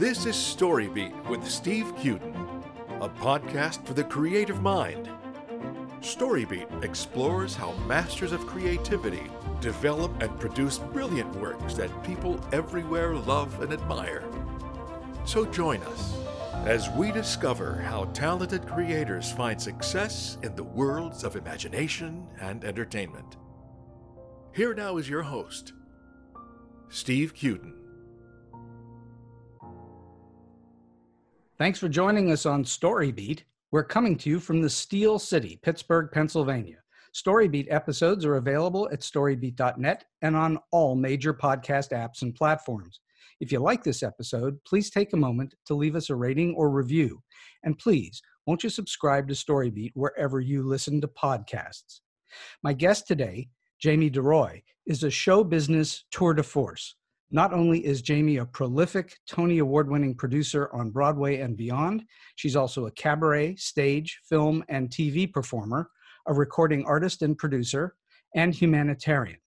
This is Storybeat with Steve Cuden, a podcast for the creative mind. Storybeat explores how masters of creativity develop and produce brilliant works that people everywhere love and admire. So join us as we discover how talented creators find success in the worlds of imagination and entertainment. Here now is your host, Steve Cuden. Thanks for joining us on Storybeat. We're coming to you from the Steel City, Pittsburgh, Pennsylvania. Storybeat episodes are available at storybeat.net and on all major podcast apps and platforms. If you like this episode, please take a moment to leave us a rating or review. And please, won't you subscribe to Storybeat wherever you listen to podcasts? My guest today, Jamie DeRoy, is a show business tour de force. Not only is Jamie a prolific Tony Award winning producer on Broadway and beyond, she's also a cabaret, stage, film, and TV performer, a recording artist and producer, and humanitarian.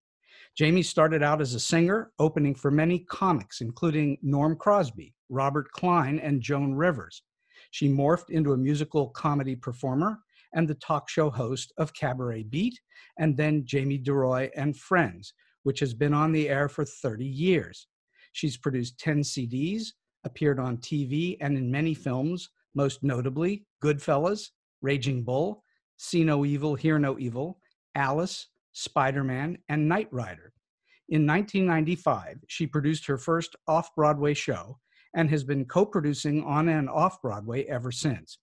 Jamie started out as a singer, opening for many comics, including Norm Crosby, Robert Klein, and Joan Rivers. She morphed into a musical comedy performer and the talk show host of Cabaret Beat, and then Jamie DeRoy and Friends, which has been on the air for 30 years. She's produced 10 CDs, appeared on TV and in many films, most notably Goodfellas, Raging Bull, See No Evil, Hear No Evil, Alice, Spider Man, and Knight Rider. In 1995, she produced her first off Broadway show and has been co producing on and off Broadway ever since.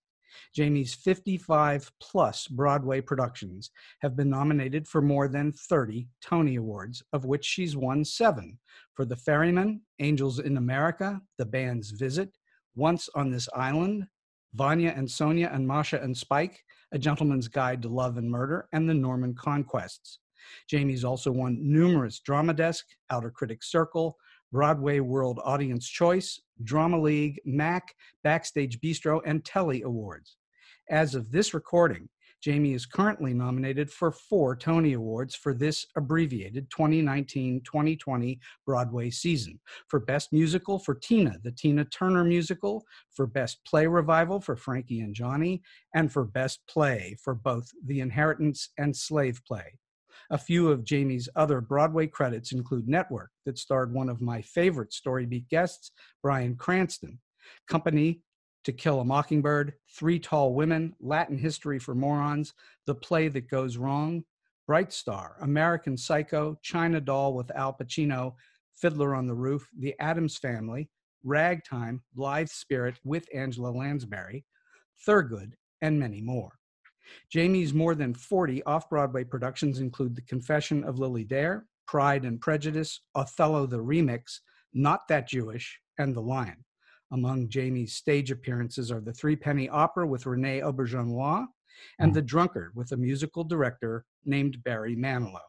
Jamie's 55 plus Broadway productions have been nominated for more than 30 Tony Awards, of which she's won seven for The Ferryman, Angels in America, The Band's Visit, Once on This Island, Vanya and Sonia and Masha and Spike, A Gentleman's Guide to Love and Murder, and The Norman Conquests. Jamie's also won numerous Drama Desk, Outer Critics Circle, Broadway World Audience Choice, Drama League, MAC, Backstage Bistro, and Telly Awards. As of this recording, Jamie is currently nominated for four Tony Awards for this abbreviated 2019 2020 Broadway season for Best Musical for Tina, the Tina Turner musical, for Best Play Revival for Frankie and Johnny, and for Best Play for both The Inheritance and Slave Play. A few of Jamie's other Broadway credits include Network, that starred one of my favorite Storybeat guests, Bryan Cranston, Company, To Kill a Mockingbird, Three Tall Women, Latin History for Morons, The Play That Goes Wrong, Bright Star, American Psycho, China Doll with Al Pacino, Fiddler on the Roof, The Addams Family, Ragtime, Blithe Spirit with Angela Lansbury, Thurgood, and many more. Jamie's more than 40 off Broadway productions include The Confession of Lily Dare, Pride and Prejudice, Othello the Remix, Not That Jewish, and The Lion. Among Jamie's stage appearances are The Three Penny Opera with Rene Auberjonois and hmm. The Drunkard with a musical director named Barry Manilow.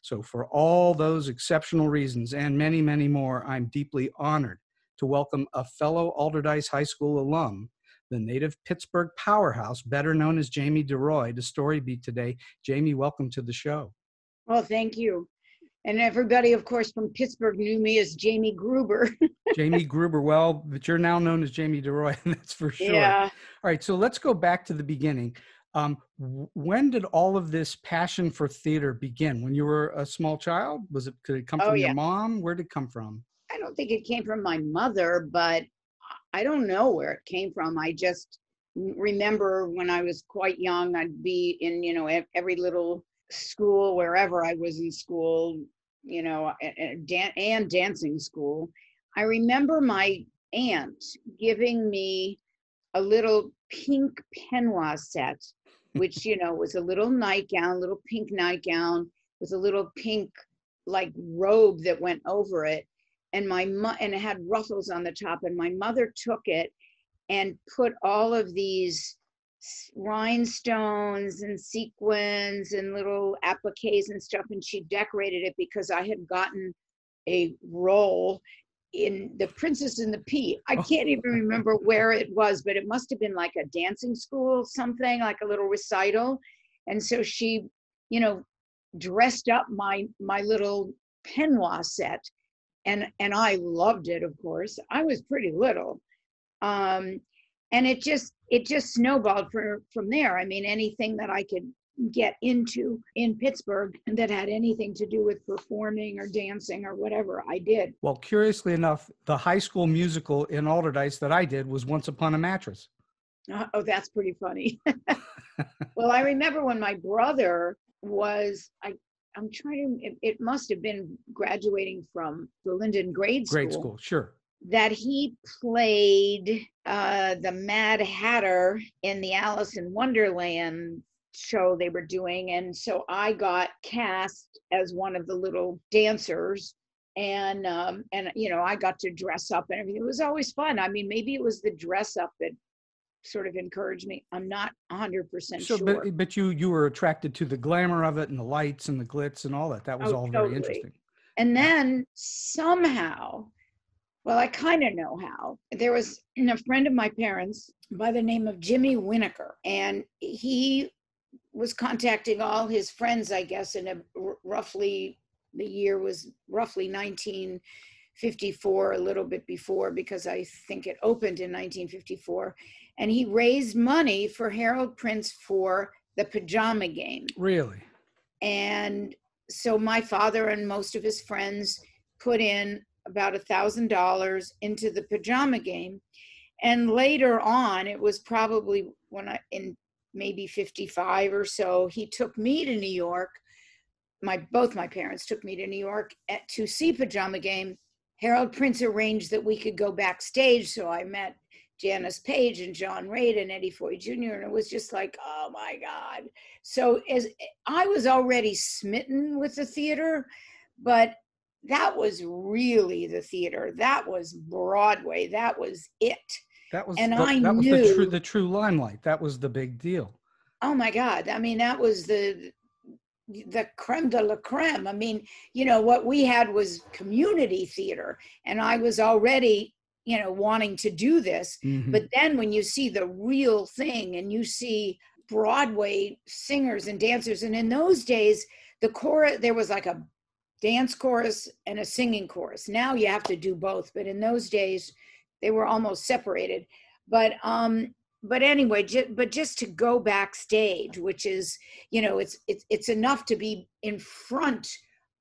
So, for all those exceptional reasons and many, many more, I'm deeply honored to welcome a fellow Allderdice High School alum the native Pittsburgh powerhouse, better known as Jamie DeRoy, to story Storybeat today. Jamie, welcome to the show. Well, thank you. And everybody, of course, from Pittsburgh knew me as Jamie Gruber. Jamie Gruber, well, but you're now known as Jamie DeRoy, that's for sure. Yeah. All right, so let's go back to the beginning. Um, when did all of this passion for theater begin? When you were a small child? Was it could it come Oh, from yeah. your mom? Where did it come from? I don't think it came from my mother, but I don't know where it came from. I just remember when I was quite young, I'd be in, you know, every little school, wherever I was in school, you know, a- a- dan- and dancing school. I remember my aunt giving me a little pink peignoir set, which, you know, was a little nightgown, little pink nightgown with a little pink like robe that went over it and my mo- and it had ruffles on the top and my mother took it and put all of these rhinestones and sequins and little appliques and stuff and she decorated it because i had gotten a role in the princess and the pea i Oh. can't even remember where it was but it must have been like a dancing school something like a little recital and so she you know dressed up my my little peignoir set and and I loved it. Of course, I was pretty little, um, and it just it just snowballed from from there. I mean, anything that I could get into in Pittsburgh that had anything to do with performing or dancing or whatever, I did. Well, curiously enough, the high school musical in Allderdice that I did was Once Upon a Mattress. Uh, oh, that's pretty funny. well, I remember when my brother was, I, I'm trying to, it, it must have been graduating from the Linden grade school. Grade school, sure. That he played uh, the Mad Hatter in the Alice in Wonderland show they were doing. And so I got cast as one of the little dancers and um and you know i got to dress up and everything it was always fun i mean maybe it was the dress up that sort of encouraged me. I'm not 100% so, sure. But, but you you were attracted to the glamour of it and the lights and the glitz and all that. That was oh, all totally. very interesting. And then somehow, well, I kind of know how. There was a friend of my parents by the name of Jimmy Winokur, and he was contacting all his friends, I guess, in a roughly the year was roughly 1954, a little bit before, because I think it opened in 1954 and he raised money for Harold Prince for the pajama game. Really? And so my father and most of his friends put in about a thousand dollars into the pajama game. And later on, it was probably when I in maybe 55 or so, he took me to New York. My both my parents took me to New York at, to see pajama game. Harold Prince arranged that we could go backstage, so I met Janis Paige and John Raitt and Eddie Foy Jr. And it was just like, oh my God. So as I was already smitten with the theater, but that was really the theater. That was Broadway. That was it. That was and the, I that knew, was the true the true limelight. That was the big deal. Oh my God. I mean, that was the the creme de la creme. I mean, you know, what we had was community theater, and I was already you know wanting to do this mm-hmm. but then when you see the real thing and you see broadway singers and dancers and in those days the chorus there was like a dance chorus and a singing chorus now you have to do both but in those days they were almost separated but um but anyway j- but just to go backstage which is you know it's it's it's enough to be in front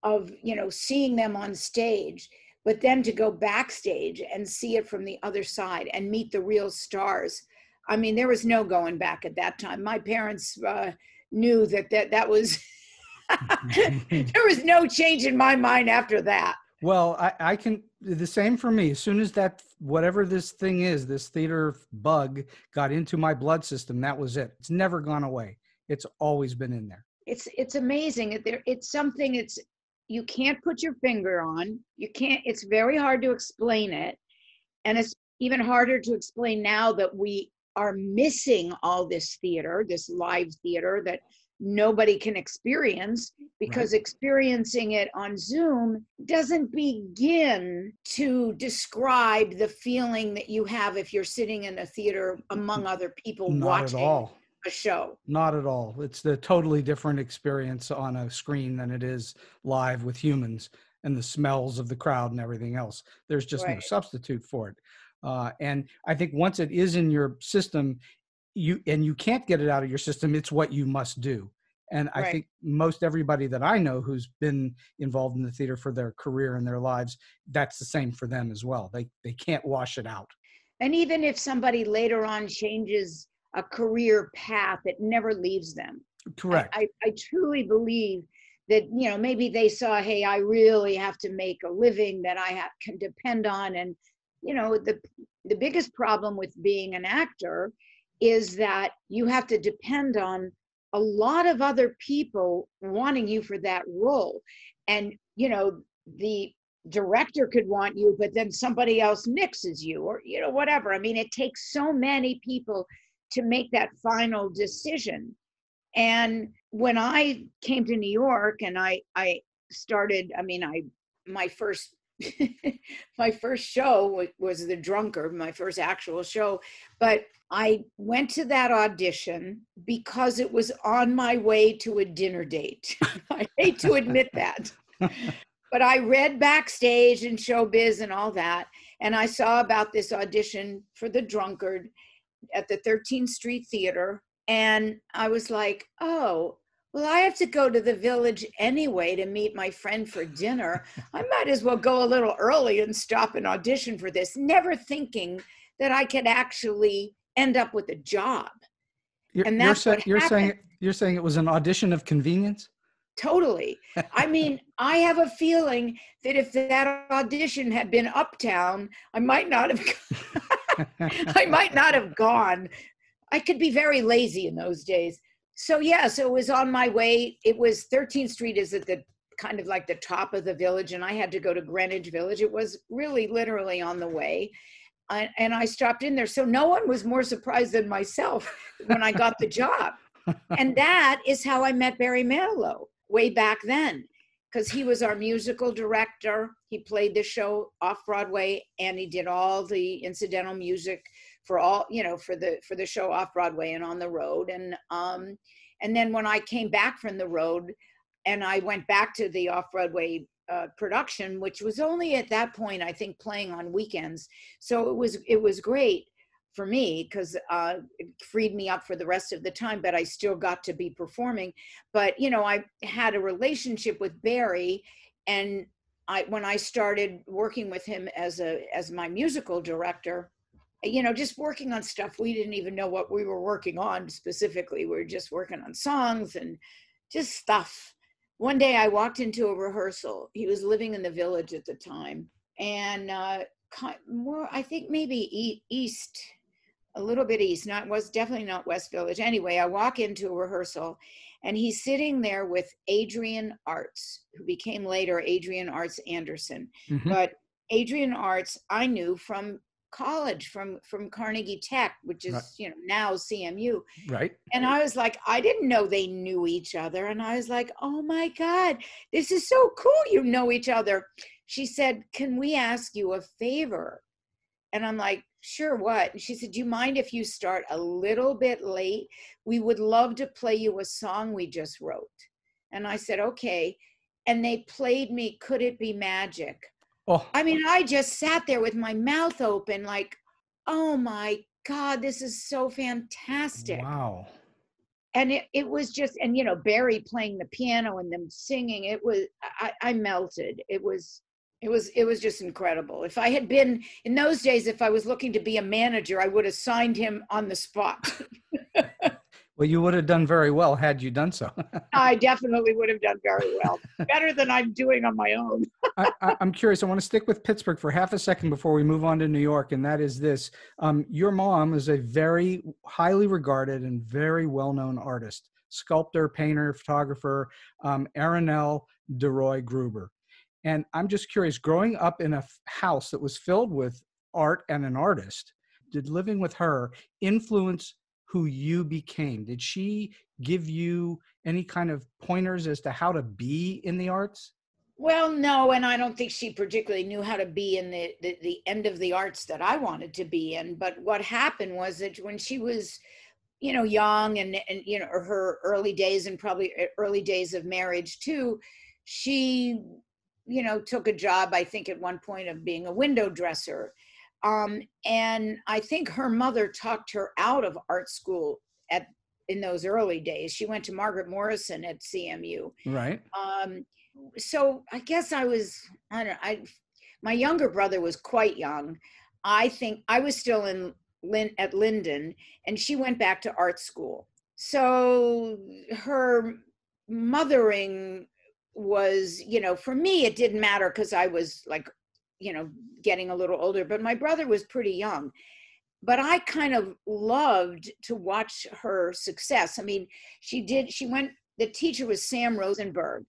of you know seeing them on stage but then to go backstage and see it from the other side and meet the real stars. I mean there was no going back at that time. My parents uh, knew that that, that was there was no change in my mind after that. Well I, I can the same for me. As soon as that whatever this thing is this theater bug got into my blood system that was it. It's never gone away. It's always been in there. It's it's amazing there it's something it's you can't put your finger on. You can't, it's very hard to explain it. And it's even harder to explain now that we are missing all this theater, this live theater that nobody can experience because right. experiencing it on Zoom doesn't begin to describe the feeling that you have if you're sitting in a theater among other people Not watching. At all a show. Not at all. It's the totally different experience on a screen than it is live with humans and the smells of the crowd and everything else. There's just right. no substitute for it. Uh, and I think once it is in your system, you and you can't get it out of your system. It's what you must do. And I right. think most everybody that I know who's been involved in the theater for their career and their lives, that's the same for them as well. They they can't wash it out. And even if somebody later on changes a career path that never leaves them. Correct. I, I, I truly believe that you know maybe they saw hey i really have to make a living that i have, can depend on and you know the the biggest problem with being an actor is that you have to depend on a lot of other people wanting you for that role and you know the director could want you but then somebody else mixes you or you know whatever i mean it takes so many people to make that final decision. And when I came to New York and I I started, I mean, I my first my first show was the drunkard my first actual show but i went to that audition because it was on my way to a dinner date i hate to admit that but I read backstage and showbiz and all that. And I saw about this audition for The Drunkard at the 13th Street Theater. And I was like, oh, well, I have to go to the village anyway to meet my friend for dinner. I might as well go a little early and stop and audition for this, never thinking that I could actually end up with a job. You're, and that's you're, say, you're saying you're saying it was an audition of convenience. Totally. I mean, I have a feeling that if that audition had been uptown, I might not have. I might not have gone. I could be very lazy in those days. So yeah, so it was on my way. It was 13th Street is at the kind of like the top of the village, and I had to go to Greenwich Village. It was really literally on the way. and I stopped in there. So no one was more surprised than myself when I got the job. and that is how I met Barry Manilow way back then because he was our musical director. He played the show off Broadway and he did all the incidental music for all, you know, for the for the show off Broadway and on the road. And um and then when I came back from the road and I went back to the off Broadway uh, production, which was only at that point I think playing on weekends. So it was it was great for me because uh, it freed me up for the rest of the time but i still got to be performing. But you know i had a relationship with barry and i when i started working with him as a as my musical director you know just working on stuff we didn't even know what we were working on specifically. We were just working on songs and just stuff. One day i walked into a rehearsal. He was living in the village at the time and uh more i think maybe east a little bit east, not was definitely not West Village. Anyway, I walk into a rehearsal and he's sitting there with Adrienne Arts, who became later Adrienne Arts Anderson. Mm-hmm. But Adrienne Arts I knew from college, from from Carnegie Tech, which is right. you know now CMU. Right. And I was like, I didn't know they knew each other, and I was like, oh my god, this is so cool. You know each other. She said, "Can we ask you a favor?" And I'm like, sure what? And she said do you mind if you start a little bit late? We would love to play you a song we just wrote. And i said okay. And they played me could it be magic? Oh. I mean i just sat there with my mouth open like oh my god this is so fantastic. Wow. And it, it was just and you know barry playing the piano and them singing it was i, I melted. It was it was it was just incredible. If i had been in those days if i was looking to be a manager i would have signed him on the spot. Well you would have done very well had you done so. I definitely would have done very well. Better than i'm doing on my own. I, am curious i want to stick with pittsburgh for half a second before we move on to new york and that is this. Um, your mom is a very highly regarded and very well-known artist sculptor painter photographer um, DeRoy Gruber and I'm just curious, growing up in a house that was filled with art and an artist, did living with her influence who you became? Did she give you any kind of pointers as to how to be in the arts? Well, no, and I don't think she particularly knew how to be in the, the, the end of the arts that I wanted to be in. But what happened was that when she was, you know, young and and you know her early days and probably early days of marriage too, she you know, took a job, I think, at one point of being a window dresser. Um, and I think her mother talked her out of art school at in those early days. She went to Margaret Morrison at CMU. Right. Um, so I guess I was, I don't know, I, my younger brother was quite young. I think I was still in Lin, at Linden and she went back to art school. So her mothering was you know for me it didn't matter because i was like you know getting a little older but my brother was pretty young. But i kind of loved to watch her success. I mean she did she went the teacher was sam rosenberg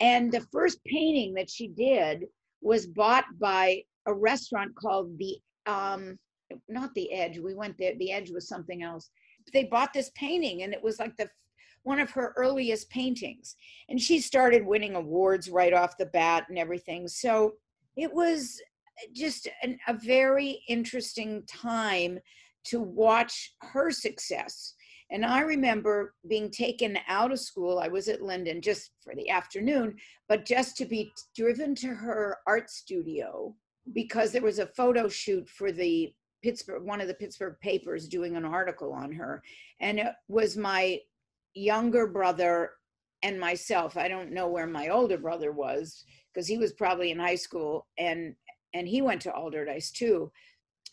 and the first painting that she did was bought by a restaurant called the um not the edge we went there the edge was something else. They bought this painting and it was like the one of her earliest paintings. And she started winning awards right off the bat and everything. So it was just an, a very interesting time to watch her success. And I remember being taken out of school. I was at Linden just for the afternoon, but just to be driven to her art studio because there was a photo shoot for the Pittsburgh, one of the Pittsburgh papers doing an article on her. And it was my younger brother and myself. I don't know where my older brother was because he was probably in high school and and he went to Allderdice too.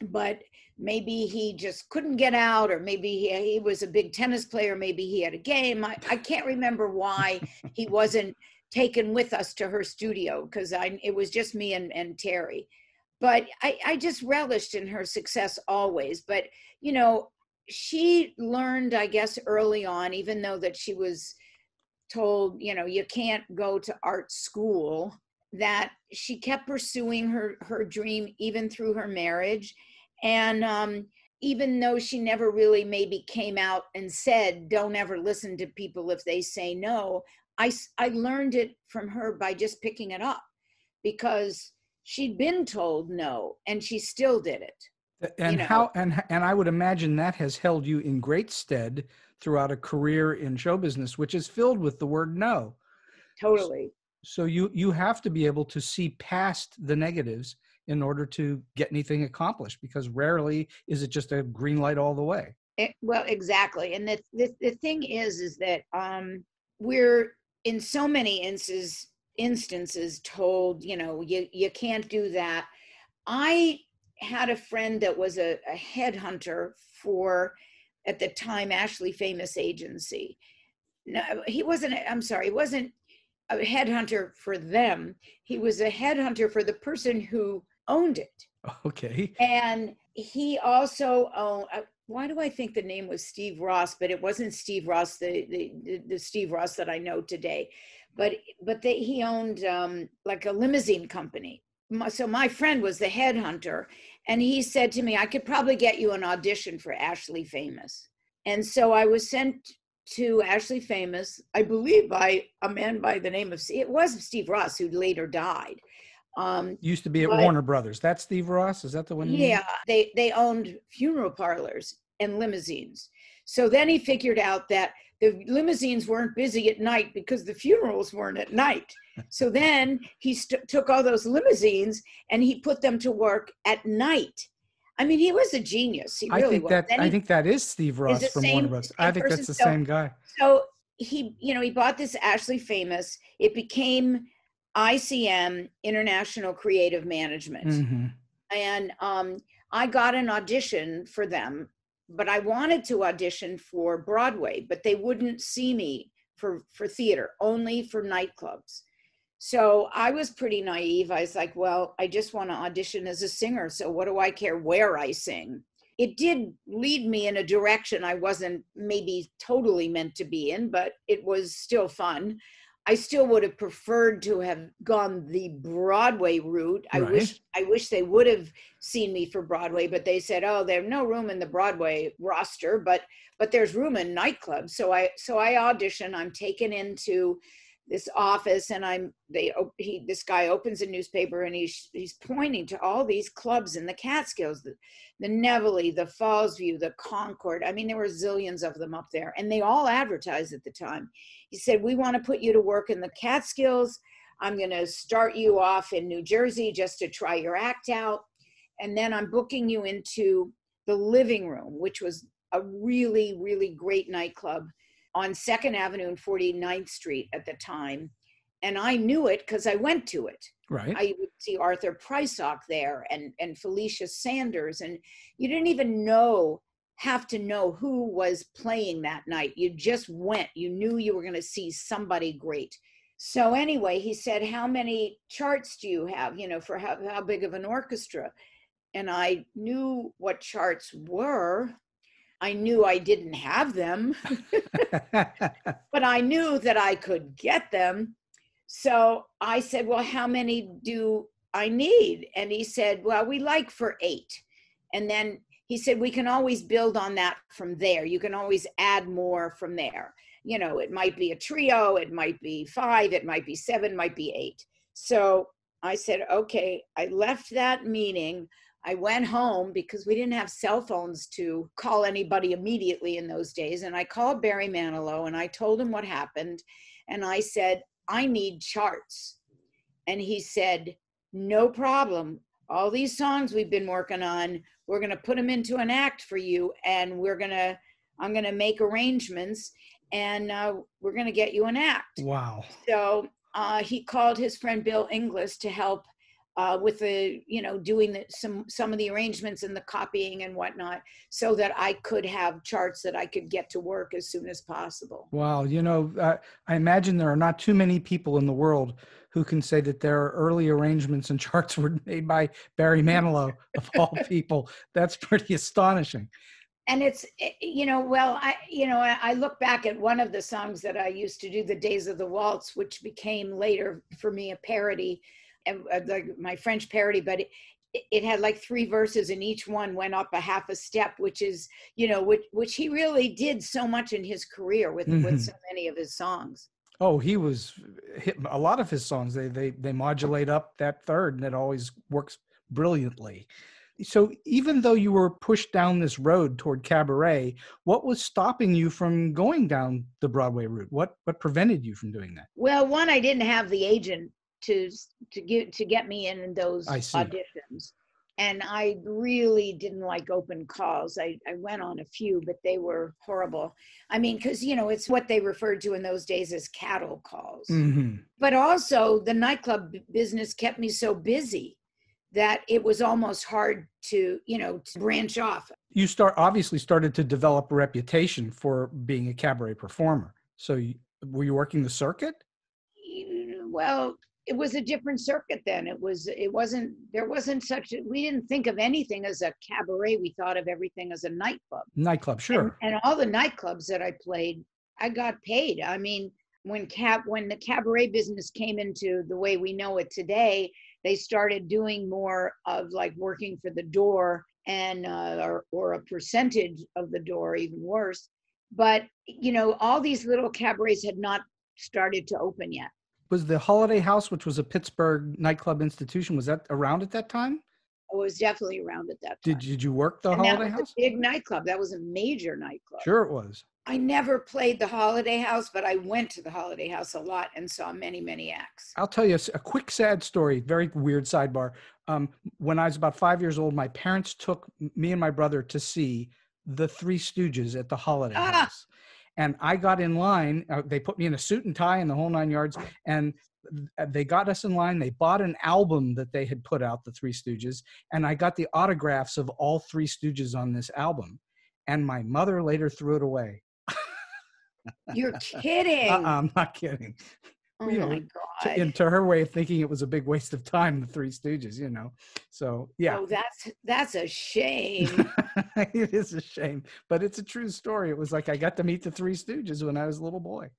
But maybe he just couldn't get out or maybe he, he was a big tennis player maybe he had a game i, I can't remember why he wasn't taken with us to her studio because i it was just me and, and terry but I, I just relished in her success always but you know she learned i guess early on even though that she was told you know you can't go to art school that she kept pursuing her her dream even through her marriage and um, even though she never really maybe came out and said, don't ever listen to people if they say no, I, I learned it from her by just picking it up because she'd been told no and she still did it. And you know? how and and I would imagine that has held you in great stead throughout a career in show business, which is filled with the word no. Totally. So you you have to be able to see past the negatives in order to get anything accomplished because rarely is it just a green light all the way it, well exactly and the, the, the thing is is that um we're in so many instances instances told you know you you can't do that i had a friend that was a, a headhunter for at the time ashley famous agency no he wasn't i'm sorry he wasn't a headhunter for them he was a headhunter for the person who owned it. Okay. And he also owned, uh, why do I think the name was Steve Ross, but it wasn't Steve Ross, the, the, the Steve Ross that I know today. But, but they, he owned um, like a limousine company. So my friend was the headhunter, and he said to me, I could probably get you an audition for Ashley Famous. And so I was sent to Ashley Famous, I believe by a man by the name of, it was Steve Ross, who later died. Um, Used to be at but, Warner Brothers. That's Steve Ross. Is that the one? Yeah, they they owned funeral parlors and limousines. So then he figured out that the limousines weren't busy at night because the funerals weren't at night. So then he st- took all those limousines and he put them to work at night. I mean, he was a genius. He really I think was. That, I think that is Steve Ross is from same, Warner Brothers. I think person. that's the so, same guy. So he, you know, he bought this Ashley Famous. It became ICM, International Creative Management. Mm-hmm. And um, I got an audition for them, but I wanted to audition for Broadway, but they wouldn't see me for, for theater, only for nightclubs. So I was pretty naive. I was like, well, I just want to audition as a singer. So what do I care where I sing? It did lead me in a direction I wasn't maybe totally meant to be in, but it was still fun. I still would have preferred to have gone the Broadway route. I right. wish I wish they would have seen me for Broadway, but they said, "Oh, there's no room in the Broadway roster, but but there's room in nightclubs." So I so I audition. I'm taken into this office and i'm they oh, he this guy opens a newspaper and he's he's pointing to all these clubs in the catskills the, the nevele the fallsview the concord. I mean there were zillions of them up there and they all advertised at the time. He said we want to put you to work in the catskills. I'm going to start you off in new jersey just to try your act out and then i'm booking you into the living room which was a really really great nightclub on Second Avenue and 49th Street at the time. And I knew it because I went to it. Right. I would see Arthur Prysock there and, and Felicia Sanders. And you didn't even know, have to know who was playing that night. You just went. You knew you were going to see somebody great. So anyway, he said, How many charts do you have, you know, for how, how big of an orchestra? And I knew what charts were I knew I didn't have them, but I knew that I could get them. So I said, Well, how many do I need? And he said, Well, we like for eight. And then he said, We can always build on that from there. You can always add more from there. You know, it might be a trio, it might be five, it might be seven, might be eight. So I said, Okay, I left that meeting. I went home because we didn't have cell phones to call anybody immediately in those days. And I called Barry Manilow and I told him what happened. And I said, I need charts. And he said, No problem. All these songs we've been working on, we're going to put them into an act for you. And we're going to, I'm going to make arrangements and uh, we're going to get you an act. Wow. So uh, he called his friend Bill Inglis to help uh, with the you know doing the, some some of the arrangements and the copying and whatnot so that i could have charts that i could get to work as soon as possible. Wow you know uh, i imagine there are not too many people in the world who can say that their early arrangements and charts were made by barry manilow of all people. That's pretty astonishing. And it's eh, you know well i you know i look back at one of the songs that i used to do the days of the waltz which became later for me a parody uh, like my French parody, but it, it had like three verses and each one went up a half a step which is you know which which he really did so much in his career with mm-hmm. with so many of his songs. Oh he was a lot of his songs they they they modulate up that third and it always works brilliantly. So even though you were pushed down this road toward cabaret what was stopping you from going down the broadway route? What what prevented you from doing that? Well one i didn't have the agent to to get to get me in those auditions. And i really didn't like open calls. I, I went on a few but they were horrible. I mean because you know it's what they referred to in those days as cattle calls. Mm-hmm. but also the nightclub business kept me so busy that it was almost hard to you know to branch off. You start obviously started to develop a reputation for being a cabaret performer. So you, were you working the circuit? Well it was a different circuit then. It was it wasn't there wasn't such a, we didn't think of anything as a cabaret. We thought of everything as a nightclub. Nightclub sure. And, and all the nightclubs that i played i got paid. I mean when cab when the cabaret business came into the way we know it today they started doing more of like working for the door and uh, or, or a percentage of the door even worse. But you know all these little cabarets had not started to open yet was the Holiday House, which was a Pittsburgh nightclub institution, was that around at that time? Oh, it was definitely around at that time. Did Did you work the and Holiday House? big nightclub. That was a major nightclub. Sure, it was. I never played the Holiday House, but I went to the Holiday House a lot and saw many, many acts. I'll tell you a, a quick sad story. Very weird sidebar. Um, when I was about five years old, my parents took me and my brother to see the Three Stooges at the Holiday ah! House and I got in line. Uh, they put me in a suit and tie and the whole nine yards, and they got us in line. They bought an album that they had put out, the Three Stooges, and I got the autographs of all Three Stooges on this album. And my mother later threw it away. You're kidding. uh I'm not kidding. Oh you know, my god! To, to her way of thinking, it was a big waste of time. The Three Stooges, you know. So yeah. Oh, that's that's a shame. it is a shame, but it's a true story. It was like I got to meet the Three Stooges when I was a little boy.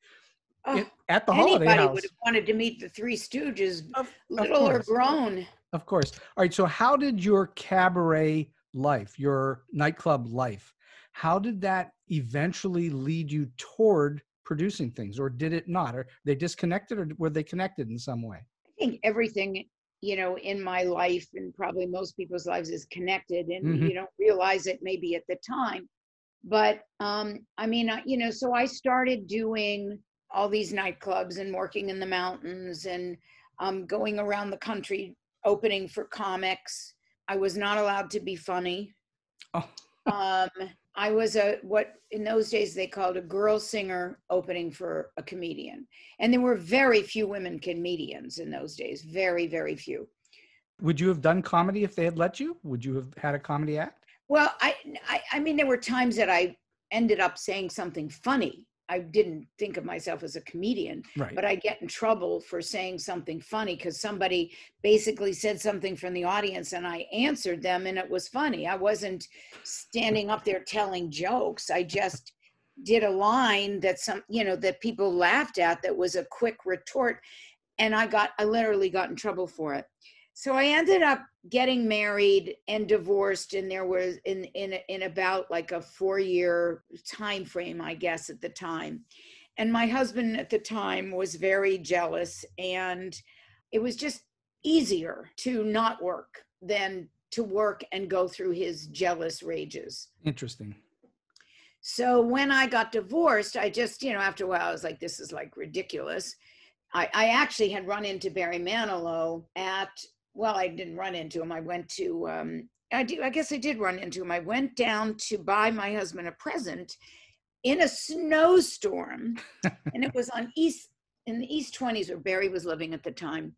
Oh, it, at the holiday house. Anybody would have wanted to meet the Three Stooges, of, little of or grown. Of course. All right. So, how did your cabaret life, your nightclub life, how did that eventually lead you toward producing things or did it not or they disconnected or were they connected in some way i think everything you know in my life and probably most people's lives is connected and mm-hmm. you don't realize it maybe at the time but um i mean you know so i started doing all these nightclubs and working in the mountains and um, going around the country opening for comics i was not allowed to be funny oh. um I was a what in those days they called a girl singer opening for a comedian. And there were very few women comedians in those days, very very few. Would you have done comedy if they had let you? Would you have had a comedy act? Well, I I, I mean there were times that I ended up saying something funny I didn't think of myself as a comedian, right. but I get in trouble for saying something funny because somebody basically said something from the audience and I answered them and it was funny. I wasn't standing up there telling jokes. I just did a line that some, you know, that people laughed at that was a quick retort. And I got, I literally got in trouble for it so I ended up getting married and divorced, and there was in in in about like a four year time frame, I guess, at the time. And my husband at the time was very jealous, and it was just easier to not work than to work and go through his jealous rages. Interesting. So when I got divorced, I just, you know, after a while, I was like, this is like ridiculous. I, I actually had run into Barry Manilow at, well, I didn't run into him. I went to, um, I do, I guess I did run into him. I went down to buy my husband a present in a snowstorm, and it was on East, in the East 20s where Barry was living at the time.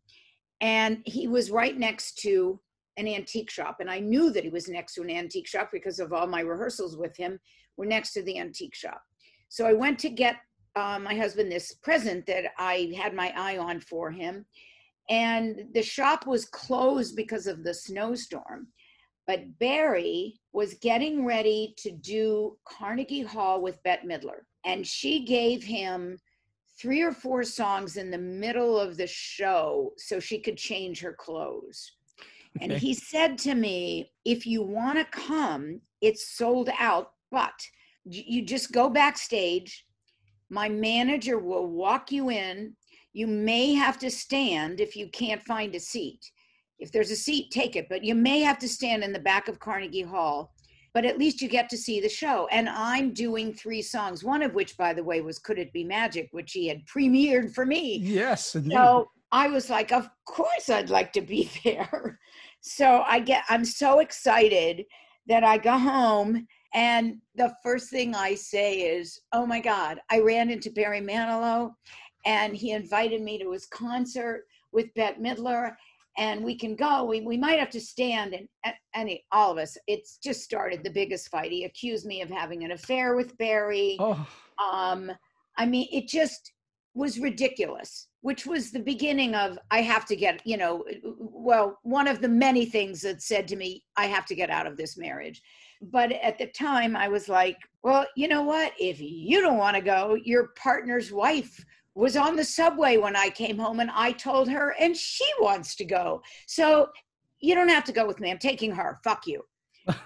And he was right next to an antique shop. And I knew that he was next to an antique shop because of all my rehearsals with him were next to the antique shop. So I went to get uh, my husband this present that I had my eye on for him. And the shop was closed because of the snowstorm. But Barry was getting ready to do Carnegie Hall with Bette Midler. And she gave him three or four songs in the middle of the show so she could change her clothes. And he said to me, if you want to come, it's sold out, but you just go backstage. My manager will walk you in. You may have to stand if you can't find a seat. If there's a seat, take it, but you may have to stand in the back of Carnegie Hall. But at least you get to see the show. And I'm doing three songs, one of which, by the way, was Could It Be Magic, which he had premiered for me. Yes. indeed. So I was like, of course I'd like to be there. So I get, I'm so excited that I go home and the first thing I say is, oh my God, I ran into Barry Manilow and he invited me to his concert with Bette Midler and we can go. We, we might have to stand and, and all of us, it's just started the biggest fight. He accused me of having an affair with Barry. Oh, um i mean it just was ridiculous which was the beginning of i have to get you know well one of the many things that said to me i have to get out of this marriage. But at the time i was like well you know what? If you don't want to go your partner's wife was on the subway when i came home and i told her and she wants to go so you don't have to go with me i'm taking her fuck you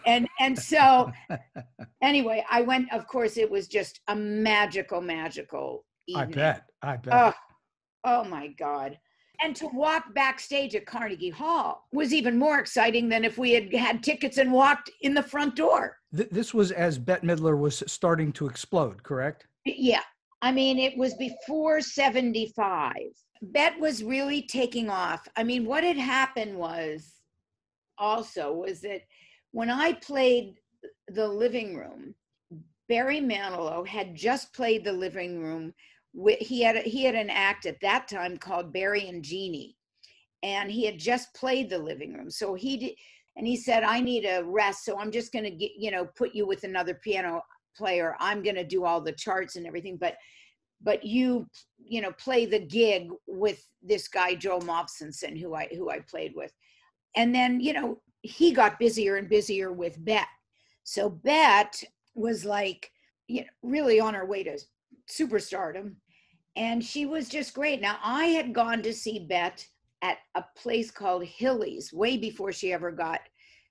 and and so anyway, I went. Of course, it was just a magical, magical evening. I bet. I bet. Oh, oh my God! And to walk backstage at Carnegie Hall was even more exciting than if we had had tickets and walked in the front door. Th- this was as Bette Midler was starting to explode, correct? Yeah, I mean, it was before '75. Bette was really taking off. I mean, what had happened was also was that when I played the living room, Barry Manilow had just played the living room. He had he had an act at that time called Barry and Jeannie, and he had just played the living room. So he did, and he said, "I need a rest, so I'm just going to get you know put you with another piano player. I'm going to do all the charts and everything, but but you you know play the gig with this guy Joe Mofsenson, who I who I played with." And then you know he got busier and busier with Bette. So Bette was like, you know, really on her way to superstardom. And she was just great. Now, I had gone to see Bette at a place called Hilly's way before she ever got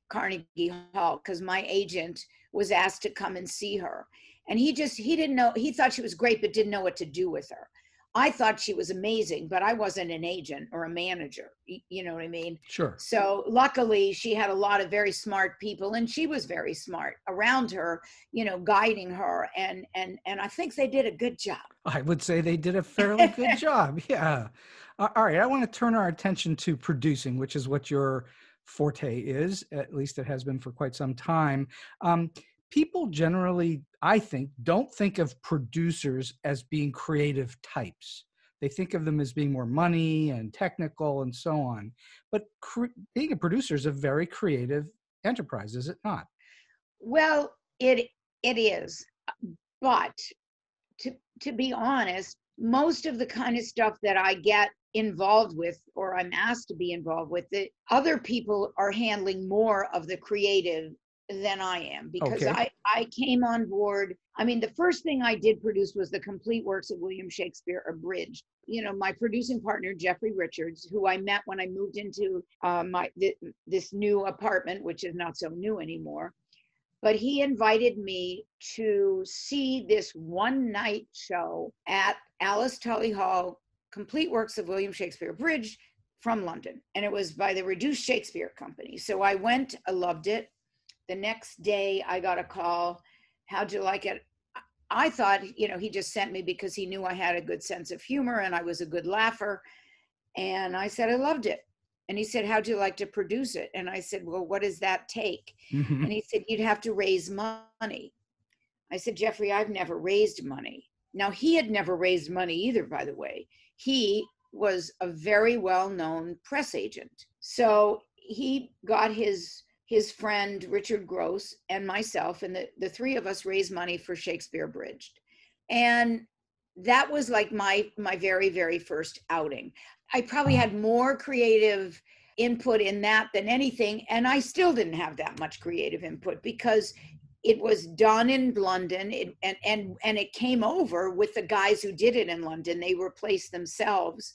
Carnegie Hall because my agent was asked to come and see her. And he just, he didn't know, he thought she was great, but didn't know what to do with her. I thought she was amazing, but I wasn't an agent or a manager. You know what I mean? Sure. So luckily, she had a lot of very smart people, and she was very smart around her, you know, guiding her, and and and I think they did a good job. I would say they did a fairly good job. Yeah. All right. I want to turn our attention to producing, which is what your forte is. At least it has been for quite some time. Um, people generally, I think, don't think of producers as being creative types. They think of them as being more money and technical and so on. But being a producer is a very creative enterprise, is it not? Well, it it is, but to to be honest, most of the kind of stuff that I get involved with or I'm asked to be involved with, that other people are handling more of the creative than I am because Okay. I I came on board. I mean, the first thing I did produce was the complete works of William Shakespeare abridged. You know, my producing partner Jeffrey Richards, who I met when I moved into uh, my th- this new apartment, which is not so new anymore but he invited me to see this one night show at Alice Tully Hall, complete works of William Shakespeare Bridge, from London, and it was by the Reduced Shakespeare Company. So I went, I loved it. The next day, I got a call. How'd you like it? I thought, you know, he just sent me because he knew I had a good sense of humor and I was a good laugher. And I said, I loved it. And he said, How'd you like to produce it? And I said, Well, what does that take? Mhm. And he said, You'd have to raise money. I said, Jeffrey, I've never raised money. Now, he had never raised money either, by the way. He was a very well known press agent. So he got his his friend Richard Gross and myself, and the, the three of us raised money for Shakespeare Abridged. And that was like my my very, very first outing. I probably had more creative input in that than anything and i still didn't have that much creative input because it was done in london it, and and and it came over with the guys who did it in london. They replaced themselves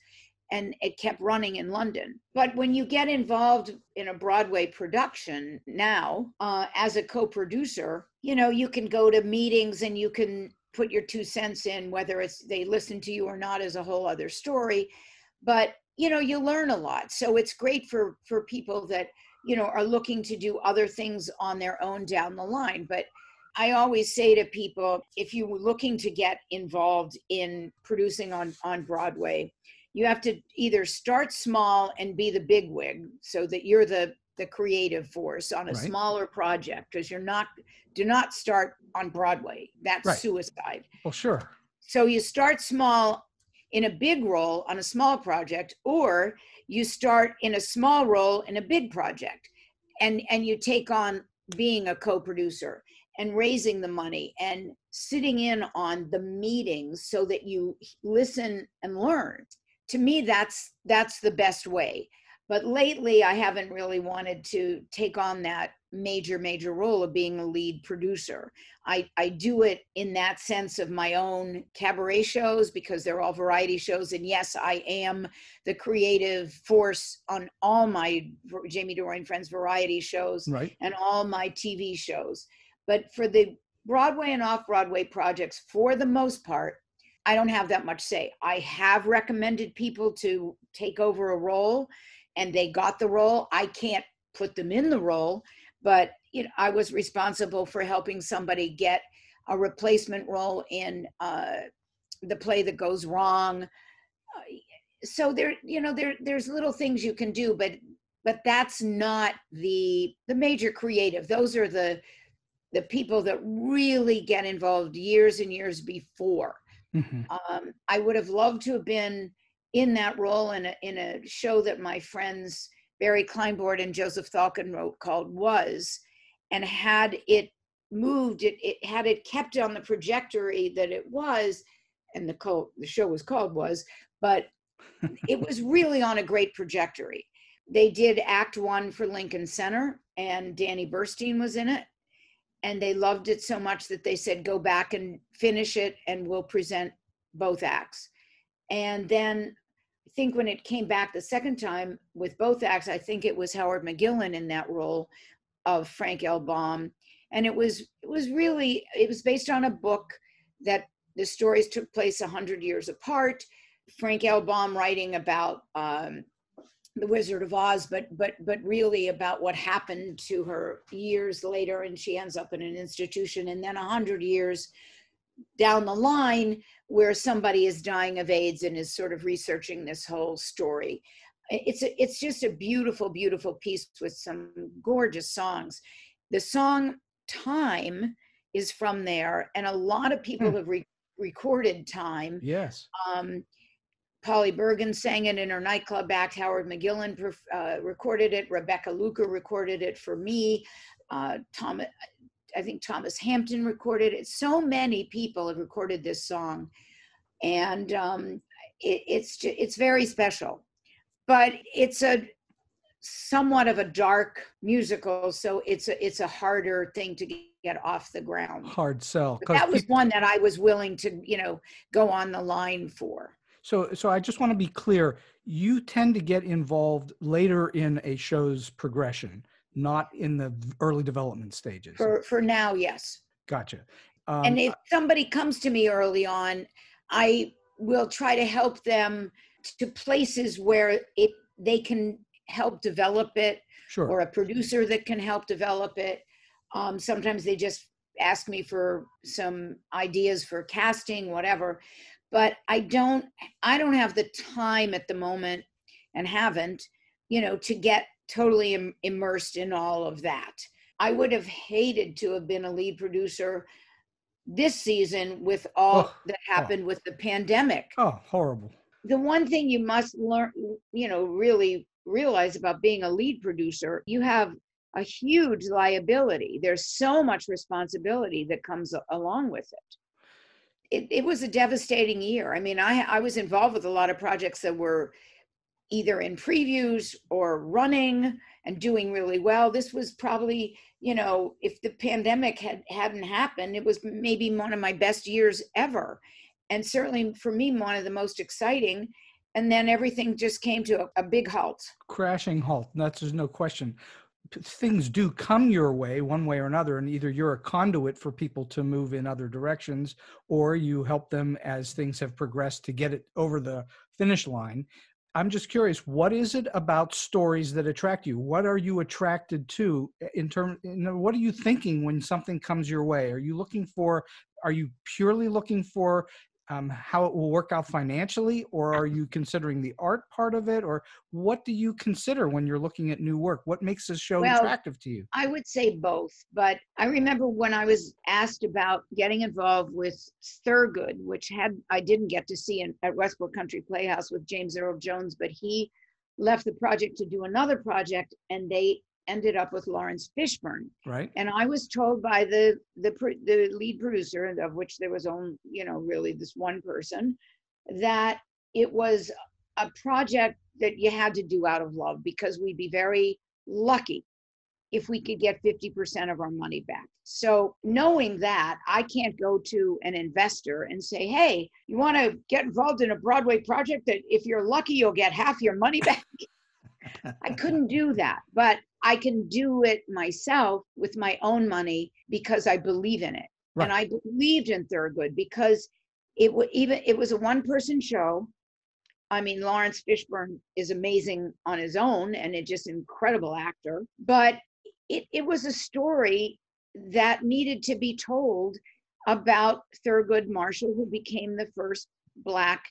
and it kept running in london. But when you get involved in a broadway production now uh, as a co-producer you know you can go to meetings and you can put your two cents in whether it's they listen to you or not is a whole other story. But you know you learn a lot. So it's great for for people that you know are looking to do other things on their own down the line but i always say to people if you're looking to get involved in producing on on broadway you have to either start small and be the big wig so that you're the the creative force on a Right. smaller project because you're not do not start on broadway that's Right. suicide Well, sure. so you start small in a big role on a small project, or you start in a small role in a big project, and and you take on being a co-producer and raising the money and sitting in on the meetings so that you listen and learn. To me, that's that's the best way. But lately, I haven't really wanted to take on that major major role of being a lead producer. I, I do it in that sense of my own cabaret shows because they're all variety shows. And yes, I am the creative force on all my Jamie and Friends variety shows Right. and all my TV shows. But for the Broadway and off Broadway projects, for the most part, I don't have that much say. I have recommended people to take over a role and they got the role. I can't put them in the role, but you know, I was responsible for helping somebody get a replacement role in uh, the play that goes wrong. So there, you know, there there's little things you can do, but but that's not the the major creative. Those are the the people that really get involved years and years before. Mhm. Um, I would have loved to have been in that role in a in a show that my friends Barry Kleinbort and Joseph Thalken wrote called Was, and had it moved, it, it had it kept on the trajectory that it was, and the co- the show was called Was, but it was really on a great trajectory. They did Act One for Lincoln Center, and Danny Burstein was in it, and they loved it so much that they said, "Go back and finish it, and we'll present both acts." And then think when it came back the second time with both acts, I think it was Howard McGillin in that role of Frank L. Baum. And it was it was really it was based on a book that the stories took place hundred years apart. Frank L. Baum writing about um, the Wizard of Oz, but but but really about what happened to her years later, and she ends up in an institution, and then a hundred years down the line where somebody is dying of AIDS and is sort of researching this whole story. It's a, it's just a beautiful, beautiful piece with some gorgeous songs. The song "Time" is from there, and a lot of people Hmm. have re- recorded "Time." Yes. Um, Polly Bergen sang it in her nightclub act. Howard McGillin uh, recorded it. Rebecca Luker recorded it for me. Uh, Tom, I think Thomas Hampton recorded it. So many people have recorded this song, and um, it, it's it's very special. But it's a somewhat of a dark musical, so it's a it's a harder thing to get off the ground. Hard sell. That was one that I was willing to, you know, go on the line for. So, so I just want to be clear. You tend to get involved later in a show's progression, not in the early development stages. For for now, yes. Gotcha. Um, and if somebody comes to me early on, I will try to help them to places where it they can help develop it Sure. or a producer that can help develop it. Um, sometimes they just ask me for some ideas for casting, whatever. But I don't, I don't have the time at the moment, and haven't, you know, to get totally Im- immersed in all of that. I would have hated to have been a lead producer this season with all Oh, that happened with the pandemic oh, horrible. the one thing you must learn you know really realize about being a lead producer you have a huge liability there's so much responsibility that comes along with it. it it was a devastating year i mean i i was involved with a lot of projects that were either in previews or running and doing really well this was probably you know if the pandemic had hadn't happened it was maybe one of my best years ever and certainly for me one of the most exciting and then everything just came to a, a big halt Crashing halt. That's there's no question. Things do come your way one way or another, and either you're a conduit for people to move in other directions, or you help them as things have progressed to get it over the finish line. I'm just curious, what is it about stories that attract you? What are you attracted to eh, in terms? What are you thinking when something comes your way? Are you looking for? Are you purely looking for um, how it will work out financially, or are you considering the art part of it, or what do you consider when you're looking at new work? What makes this show Well, attractive to you? I would say both, but I remember when I was asked about getting involved with Thurgood, which had I didn't get to see in, at Westport Country Playhouse with James Earl Jones, but he left the project to do another project, and they ended up with Laurence Fishburne. Right? And I was told by the the the lead producer, of which there was only you know really this one person, that it was a project that you had to do out of love because we'd be very lucky if we could get 50% of our money back. So, knowing that, I can't go to an investor and say, hey, you want to get involved in a Broadway project that if you're lucky, you'll get half your money back? I couldn't do that, but I can do it myself with my own money because I believe in it. Right. And I believed in Thurgood because it was even it was a one person show. I mean, Laurence Fishburne is amazing on his own and a just incredible actor, but it, it was a story that needed to be told about Thurgood Marshall, who became the first Black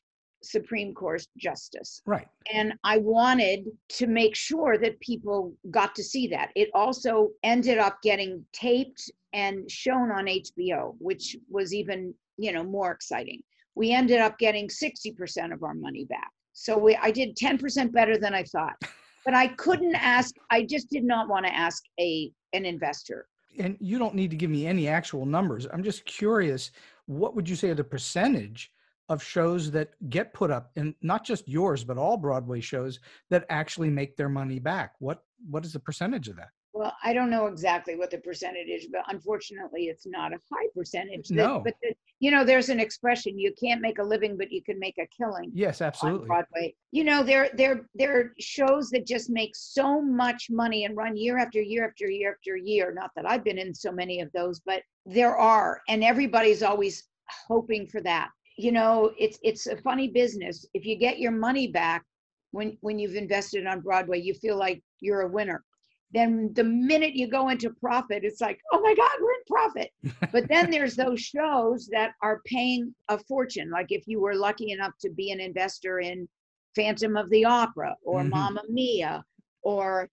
Supreme Court justice Right. and I wanted to make sure that people got to see that. It also ended up getting taped and shown on HBO, which was even, you know, more exciting. We ended up getting 60% of our money back. So we, I did 10% better than I thought. But I couldn't ask, I just did not want to ask a an investor. And you don't need to give me any actual numbers. I'm just curious, what would you say are the percentage of shows that get put up and not just yours, but all Broadway shows that actually make their money back? What what is the percentage of that? Well, I don't know exactly what the percentage is, but unfortunately, it's not a high percentage. That- No. But, the, you know, there's an expression you can't make a living, but you can make a killing. Yes, absolutely. Broadway. You know, there there there are shows that just make so much money and run year after year after year after year. Not that I've been in so many of those, but there are, and everybody's always hoping for that. You know, it's it's a funny business. If you get your money back when when you've invested on Broadway, you feel like you're a winner. Then the minute you go into profit, it's like, oh my God, we're in profit. But then there's those shows that are paying a fortune. Like if you were lucky enough to be an investor in Phantom of the Opera or Mhm. Mamma Mia or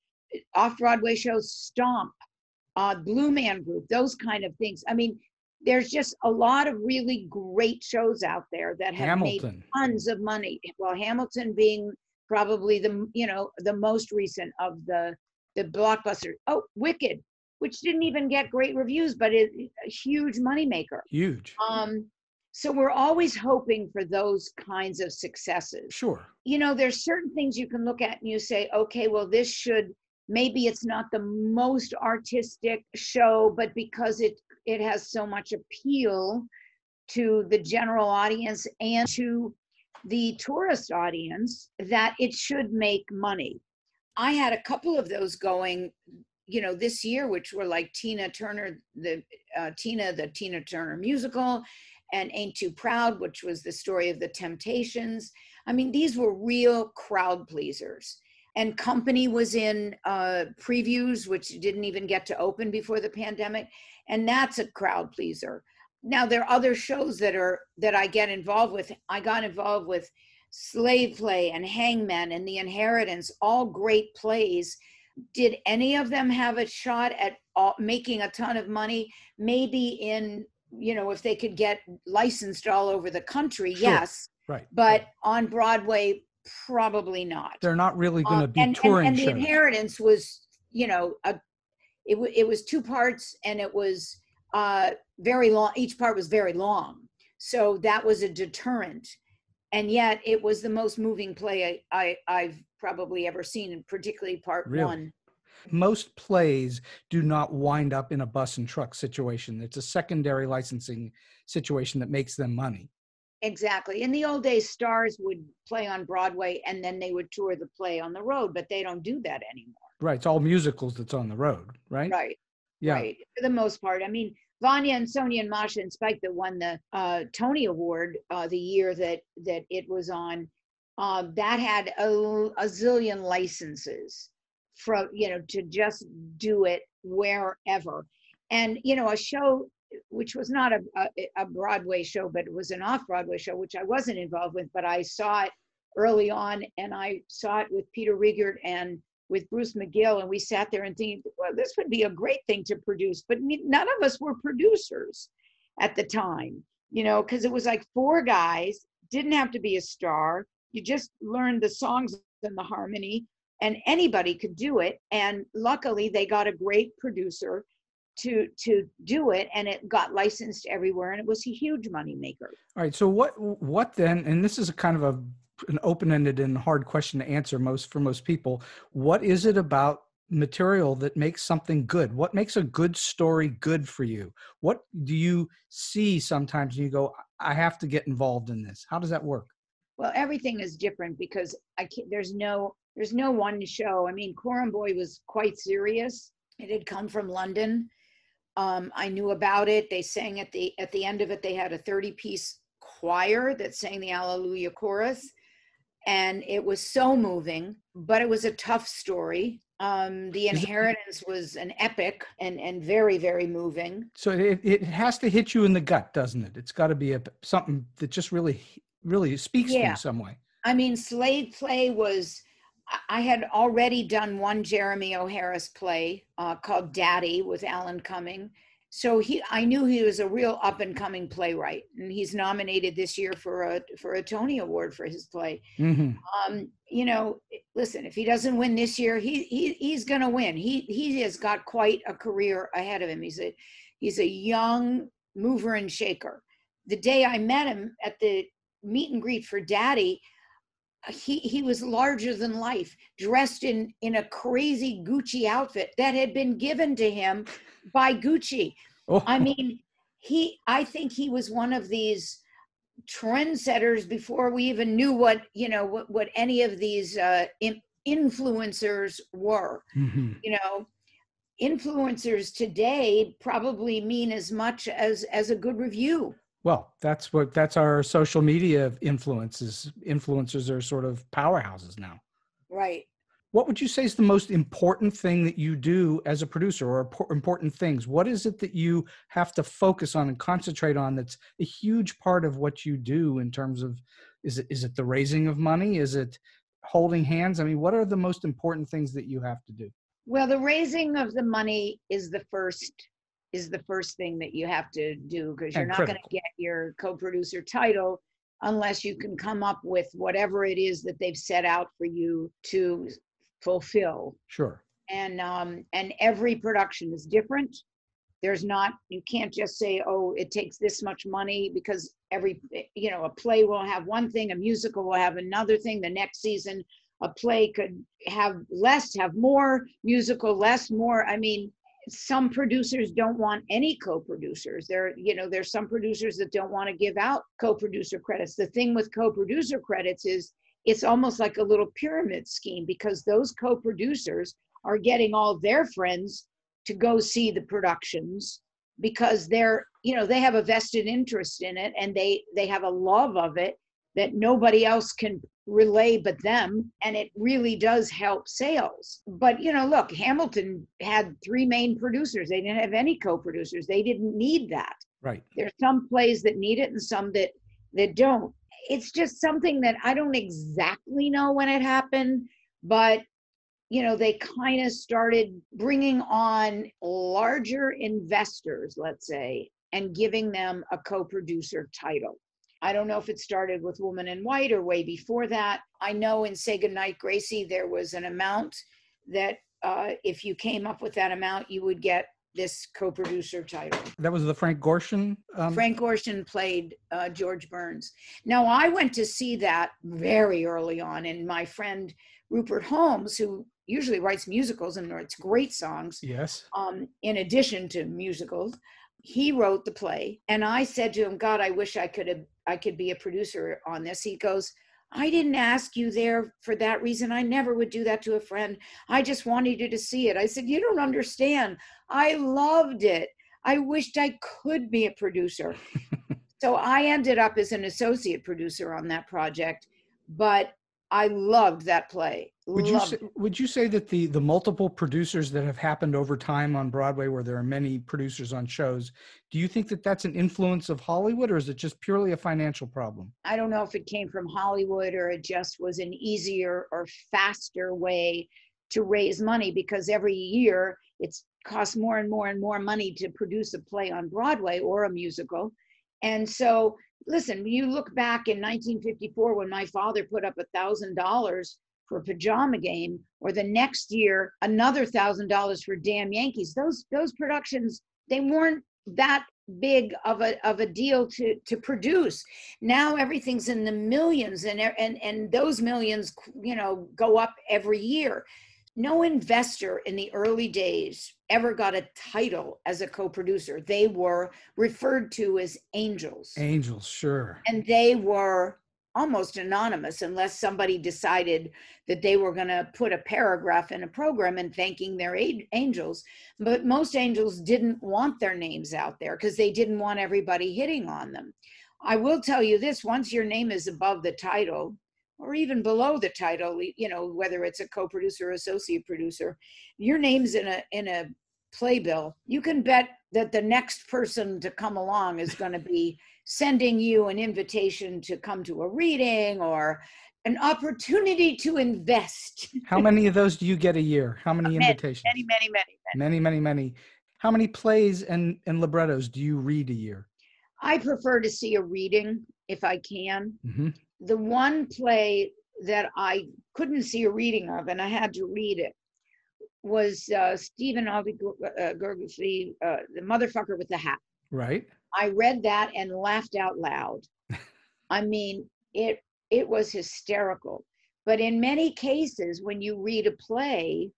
off Broadway shows Stomp, uh, Blue Man Group, those kind of things. I mean, there's just a lot of really great shows out there that have made tons of money. Well, Hamilton being probably the you know the most recent of the the blockbusters. Oh, Wicked, which didn't even get great reviews, but is a huge moneymaker. Huge. Um, so we're always hoping for those kinds of successes. Sure. You know, there's certain things you can look at and you say, okay, well, this should maybe it's not the most artistic show, but because it it has so much appeal to the general audience and to the tourist audience that it should make money. I had a couple of those going, you know, this year, which were like Tina Turner, the uh, Tina, the Tina Turner musical, and Ain't Too Proud, which was the story of the Temptations. I mean, these were real crowd pleasers. And company was in uh, previews which didn't even get to open before the pandemic and that's a crowd pleaser. Now there are other shows that are that i get involved with. I got involved with slave play and hangman and the inheritance all great plays. Did any of them have a shot at all, making a ton of money? Maybe in you know if they could get licensed all over the country Sure. yes. Right. but on broadway probably not they're not really going to Um, be and, and- touring and, the shows. inheritance was you know a it, it was two parts and it was uh very long each part was very long so that was a deterrent and yet it was the most moving play i, I i've probably ever seen and particularly part Really? one Most plays do not wind up in a bus and truck situation. It's a secondary licensing situation that makes them money. Exactly in the old days stars would play on broadway and then they would tour the play on the road but they don't do that anymore Right. It's all musicals that's on the road, right? right Yeah. Right, for the most part. I mean, Vanya and Sonia and Masha and Spike that won the uh, Tony Award uh, the year that that it was on, uh, that had a, a zillion licenses from you know to just do it wherever, and you know a show which was not a, a, a Broadway show, but it was an off Broadway show, which I wasn't involved with, but I saw it early on, and I saw it with Peter Riegert and with Bruce McGill, and we sat there and thinking, well, this would be a great thing to produce. But none of us were producers at the time, you know, because it was like four guys, didn't have to be a star. You just learned the songs and the harmony, and anybody could do it. And luckily, they got a great producer to to do it, and it got licensed everywhere, and it was a huge money maker All right. So what what then? And this is a kind of a an open-ended and hard question to answer most for most people. What is it about material that makes something good? What makes a good story good for you? What do you see sometimes and you go, I have to get involved in this? How does that work? Well, everything is different because I can't, there's no there's no one show. I mean, Coram Boy was quite serious. It had come from London. Um, I knew about it. They sang at the at the end of it. They had a 30 piece choir that sang the Alleluia chorus, and it was so moving. But it was a tough story. Um, the Inheritance was an epic and and very very moving. So it, it has to hit you in the gut, doesn't it? It's got to be a, something that just really, really speaks to Yeah. you some way. I mean, Slave play was. I- had already done one Jeremy O. Harris play uh, called Daddy with Alan Cumming, so he I knew he was a real up and coming playwright, and he's nominated this year for a for a Tony Award for his play. hmm Um, you know, listen, if he doesn't win this year, he he he's gonna win. He he has got quite a career ahead of him. He's a he's a young mover and shaker. The day I met him at the meet and greet for Daddy, he he was larger than life, dressed in in a crazy Gucci outfit that had been given to him by Gucci. Oh, I mean, he I think he was one of these trendsetters before we even knew what you know what, what any of these uh, in, influencers were. mhm. You know, influencers today probably mean as much as as a good review. Well, that's what that's our social media influences. Influencers are sort of powerhouses now. Right. What would you say is the most important thing that you do as a producer or important things? What is it that you have to focus on and concentrate on that's a huge part of what you do in terms of is it is it the raising of money? Is it holding hands? I mean, what are the most important things that you have to do? Well, the raising of the money is the first is the first thing that you have to do because you're And not going to get your co-producer title unless you can come up with whatever it is that they've set out for you to fulfill. Sure. And um, and every production is different. There's not you can't just say oh it takes this much money because every you know a play will have one thing, a musical will have another thing. The next season a play could have less, have more, musical less, more. I mean, some producers don't want any co-producers. There, you know, there's some producers that don't want to give out co-producer credits. The thing with co-producer credits is it's almost like a little pyramid scheme because those co-producers are getting all their friends to go see the productions because they're, you know, they have a vested interest in it and they they have a love of it that nobody else can relay but them and it really does help sales. But you know look hamilton had three main producers. They didn't have any co-producers. They didn't need that. Right. There's some plays that need it and some that that don't. It's just something that i don't exactly know when it happened but you know they kind of started bringing on larger investors let's say and giving them a co-producer title I don't know if it started with Woman in White or way before that. I know in Say Goodnight Gracie, there was an amount that uh, if you came up with that amount, you would get this co-producer title. That was the Frank Gorshin. Um... Frank Gorshin played uh, George Burns. Now I went to see that very early on, and my friend Rupert Holmes, who usually writes musicals and writes great songs. Yes. Um, in addition to musicals, he wrote the play, and I said to him, "God, I wish I could have I could be a producer on this. He goes, I didn't ask you there for that reason. I never would do that to a friend. I just wanted you to see it. I said, You don't understand. I loved it. I wished I could be a producer. so I ended up as an associate producer on that project, but I loved that play. Would you say, would you say that the the multiple producers that have happened over time on Broadway, where there are many producers on shows, do you think that that's an influence of Hollywood, or is it just purely a financial problem? I don't know if it came from Hollywood or it just was an easier or faster way to raise money because every year it's costs more and more and more money to produce a play on Broadway or a musical, and so listen, you look back in 1954 when my father put up a thousand dollars for a pajama game, or the next year another thousand dollars for Damn Yankees. Those those productions they weren't that big of a of a deal to to produce. Now everything's in the millions, and and and those millions, you know, go up every year no investor in the early days ever got a title as a co-producer they were referred to as angels angels sure and they were almost anonymous unless somebody decided that they were going to put a paragraph in a program and thanking their angels. But most angels didn't want their names out there because they didn't want everybody hitting on them. I will tell you this once your name is above the title or even below the title you know whether it's a co-producer or associate producer your name's in a in a playbill you can bet that the next person to come along is going to be sending you an invitation to come to a reading or an opportunity to invest. How many of those do you get a year? How many, many invitations? many many many. Many many many. How many plays and and librettos do you read a year? I prefer to see a reading if i can. Mm-hmm. The one play that I couldn't see a reading of, and I had to read it, was uh, Stephen Alvey uh, uh, The Motherfucker with the Hat. Right. I read that and laughed out loud. I mean, it it was hysterical. But in many cases, when you read a play,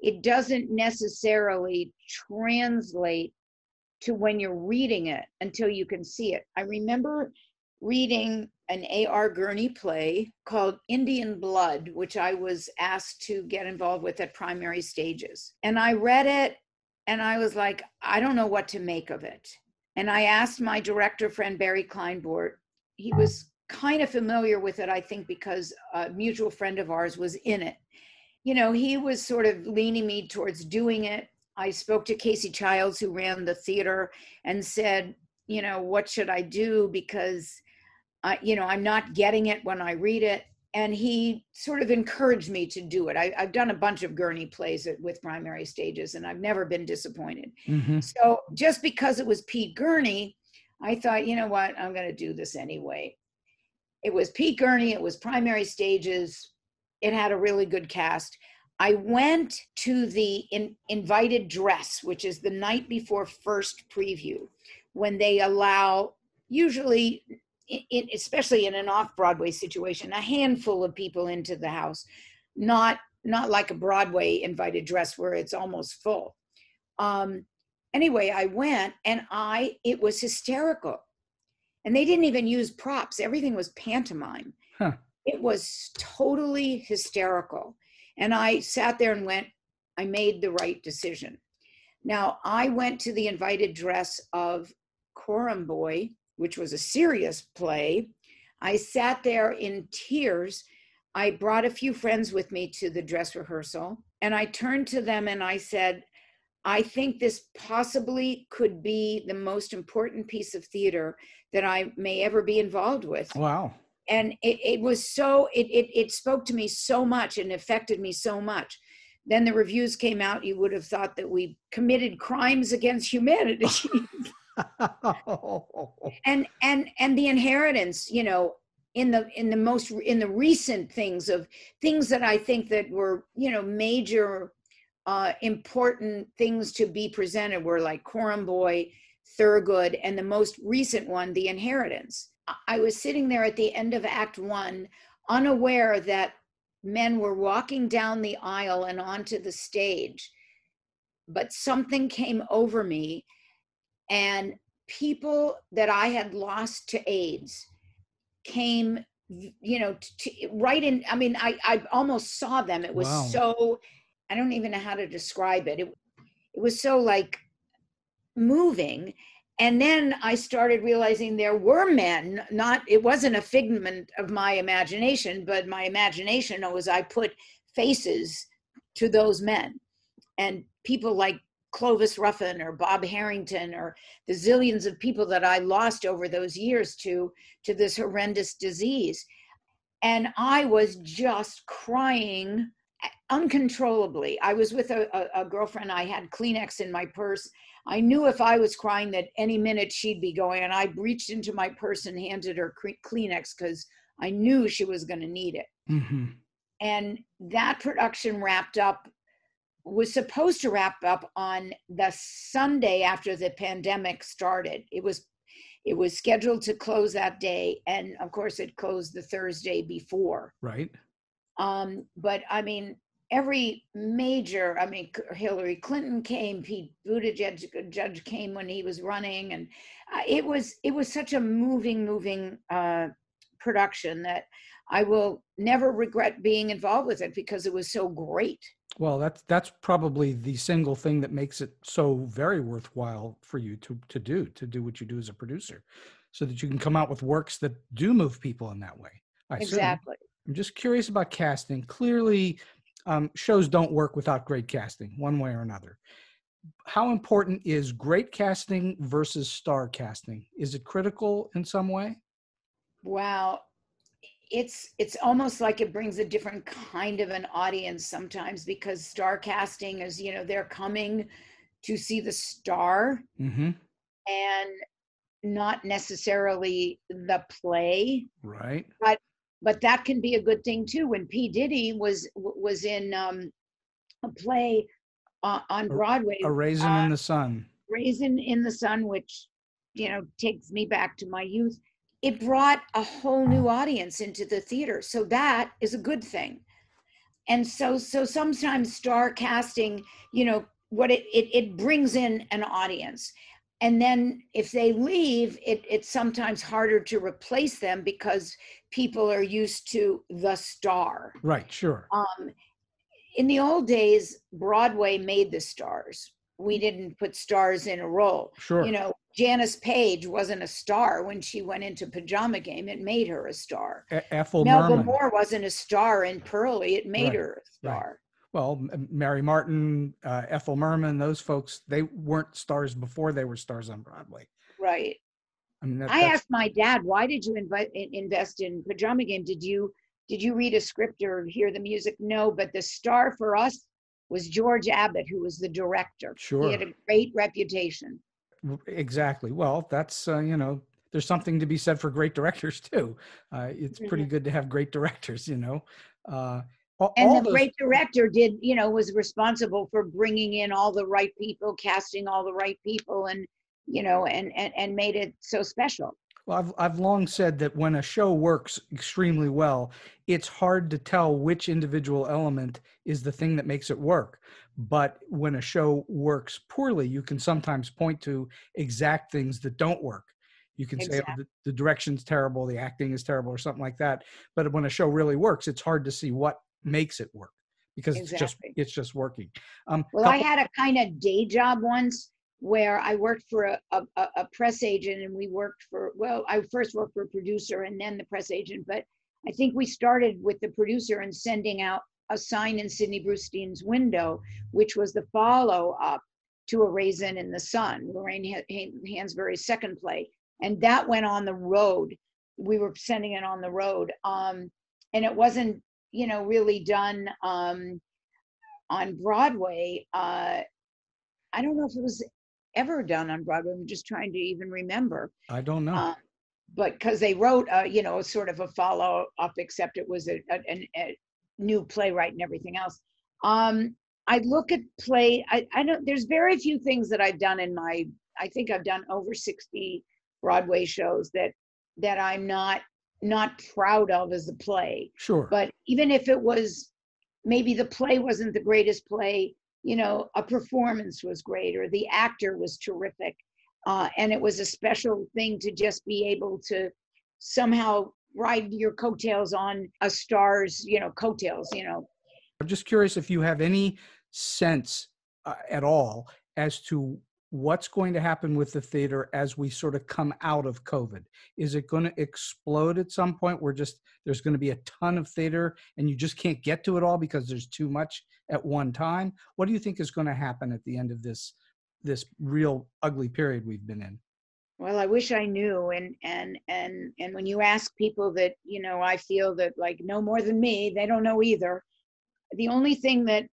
it doesn't necessarily translate to when you're reading it until you can see it. I remember reading an A.R. Gurney play called Indian Blood, which I was asked to get involved with at primary stages. And I read it and I was like, I don't know what to make of it. And I asked my director friend, Barry Kleinbort. He was kind of familiar with it, I think, because a mutual friend of ours was in it. You know, he was sort of leaning me towards doing it. I spoke to Casey Childs, who ran the theater, and said, you know, what should I do? Because I, you know, I'm not getting it when I read it. And he sort of encouraged me to do it. I, have done a bunch of Gurney plays with primary stages, and I've never been disappointed. Mm-hmm. So just because it was Pete Gurney, I thought, you know what, I'm going to do this anyway. It was Pete Gurney, it was primary stages, it had a really good cast. I went to the in, invited dress, which is the night before first preview, when they allow usually in, especially in an off-Broadway situation, a handful of people into the house, not not like a Broadway invited dress where it's almost full. Um, anyway, I went and I it was hysterical, and they didn't even use props. Everything was pantomime. Huh. It was totally hysterical, and I sat there and went. I made the right decision. Now I went to the invited dress of Coram Boy, which was a serious play I sat there in tears. I brought a few friends with me to the dress rehearsal, and I turned to them and I said, I think this possibly could be the most important piece of theater that I may ever be involved with. Wow. And it, it was so, it, it, it spoke to me so much and affected me so much. Then the reviews came out, you would have thought that we committed crimes against humanity. and and and the inheritance you know in the in the most in the recent things of things that i think that were you know major uh, important things to be presented were like Coram Boy, Thurgood, and the most recent one, The Inheritance. I was sitting there at the end of Act One, unaware that men were walking down the aisle and onto the stage. But something came over me, and people that I had lost to AIDS came, you know, to, right in. I mean, I, I almost saw them. It was wow. so I don't even know how to describe it. It, it was so like moving. And then I started realizing there were men, not, it wasn't a figment of my imagination, but my imagination was I put faces to those men. And people like Clovis Ruffin or Bob Harrington or the zillions of people that I lost over those years to to this horrendous disease. And I was just crying uncontrollably. I was with a, a, a, girlfriend. I had Kleenex in my purse. I knew if I was crying that any minute she'd be going. And I reached into my purse and handed her Kleenex because I knew she was going to need it. Mm-hmm. And that production wrapped up, was supposed to wrap up on the Sunday after the pandemic started. It was it was scheduled to close that day and of course it closed the thursday before right um, but I mean, every major, I mean, Hillary Clinton came, Pete Buttigieg judge came when he was running, and uh, it was it was such a moving, moving uh, production that I will never regret being involved with it because it was so great. Well, that's that's probably the single thing that makes it so very worthwhile for you to to do to do what you do as a producer, so that you can come out with works that do move people in that way. I exactly. Assume. I'm just curious about casting. Clearly, um, shows don't work without great casting, one way or another. How important is great casting versus star casting? Is it critical in some way? Wow, it's it's almost like it brings a different kind of an audience sometimes because star casting is you know they're coming to see the star mm-hmm. and not necessarily the play right but but that can be a good thing too. When P Diddy was was in um, a play uh, on Broadway, A Raisin uh, in the Sun, Raisin in the Sun, which you know takes me back to my youth. It brought a whole new audience into the theater, so that is a good thing. And so, so sometimes star casting, you know, what it it, it brings in an audience. And then if they leave it, it's sometimes harder to replace them because people are used to the star. Right sure. Um, in the old days broadway made the stars. We didn't put stars in a role. Sure. you know Janis Paige wasn't a star when she went into Pajama Game. It made her a star. E- Ethel Melba Merman. Moore wasn't a star in Purlie. It made right. her a star. Right well, Mary Martin, uh, Ethel Merman, those folks, they weren't stars before they were stars on Broadway. Right. I mean, that, I asked my dad, why did you invite, invest in Pajama Game? Did you did you read a script or hear the music? No, but the star for us was George Abbott, who was the director. Sure. He had a great reputation. Exactly. Well, that's uh, you know, there's something to be said for great directors too. Uh, it's pretty mm-hmm. good to have great directors, you know. Uh, all, and all the those... great director did you know was responsible for bringing in all the right people casting all the right people and you know and and, and made it so special well I've, I've long said that when a show works extremely well it's hard to tell which individual element is the thing that makes it work but when a show works poorly you can sometimes point to exact things that don't work you can exactly. say oh, the, the direction's terrible the acting is terrible or something like that but when a show really works it's hard to see what makes it work because exactly. it's just it's just working. Um, well, couple- I had a kind of day job once where I worked for a, a, a press agent and we worked for, well, I first worked for a producer and then the press agent, but I think we started with the producer and sending out a sign in Sidney Brustein's window, which was the follow up to A Raisin in the Sun, Lorraine Hansberry's second play. And that went on the road. We were sending it on the road. Um, and it wasn't, you know, really done um, on Broadway. Uh, I don't know if it was ever done on Broadway. I'm just trying to even remember. I don't know. Uh, but because they wrote, uh, you know, sort of a follow up, except it was a, a, a new playwright and everything else. Um, I look at play. I, I don't. There's very few things that I've done in my. I think I've done over 60 Broadway shows that that I'm not not proud of as a play. Sure. But even if it was, maybe the play wasn't the greatest play. You know, a performance was great, or the actor was terrific, uh, and it was a special thing to just be able to somehow ride your coattails on a star's, you know, coattails. You know. I'm just curious if you have any sense uh, at all as to what's going to happen with the theater as we sort of come out of covid is it going to explode at some point where just there's going to be a ton of theater and you just can't get to it all because there's too much at one time what do you think is going to happen at the end of this this real ugly period we've been in well i wish i knew and and and and when you ask people that you know i feel that like know more than me they don't know either. The only thing that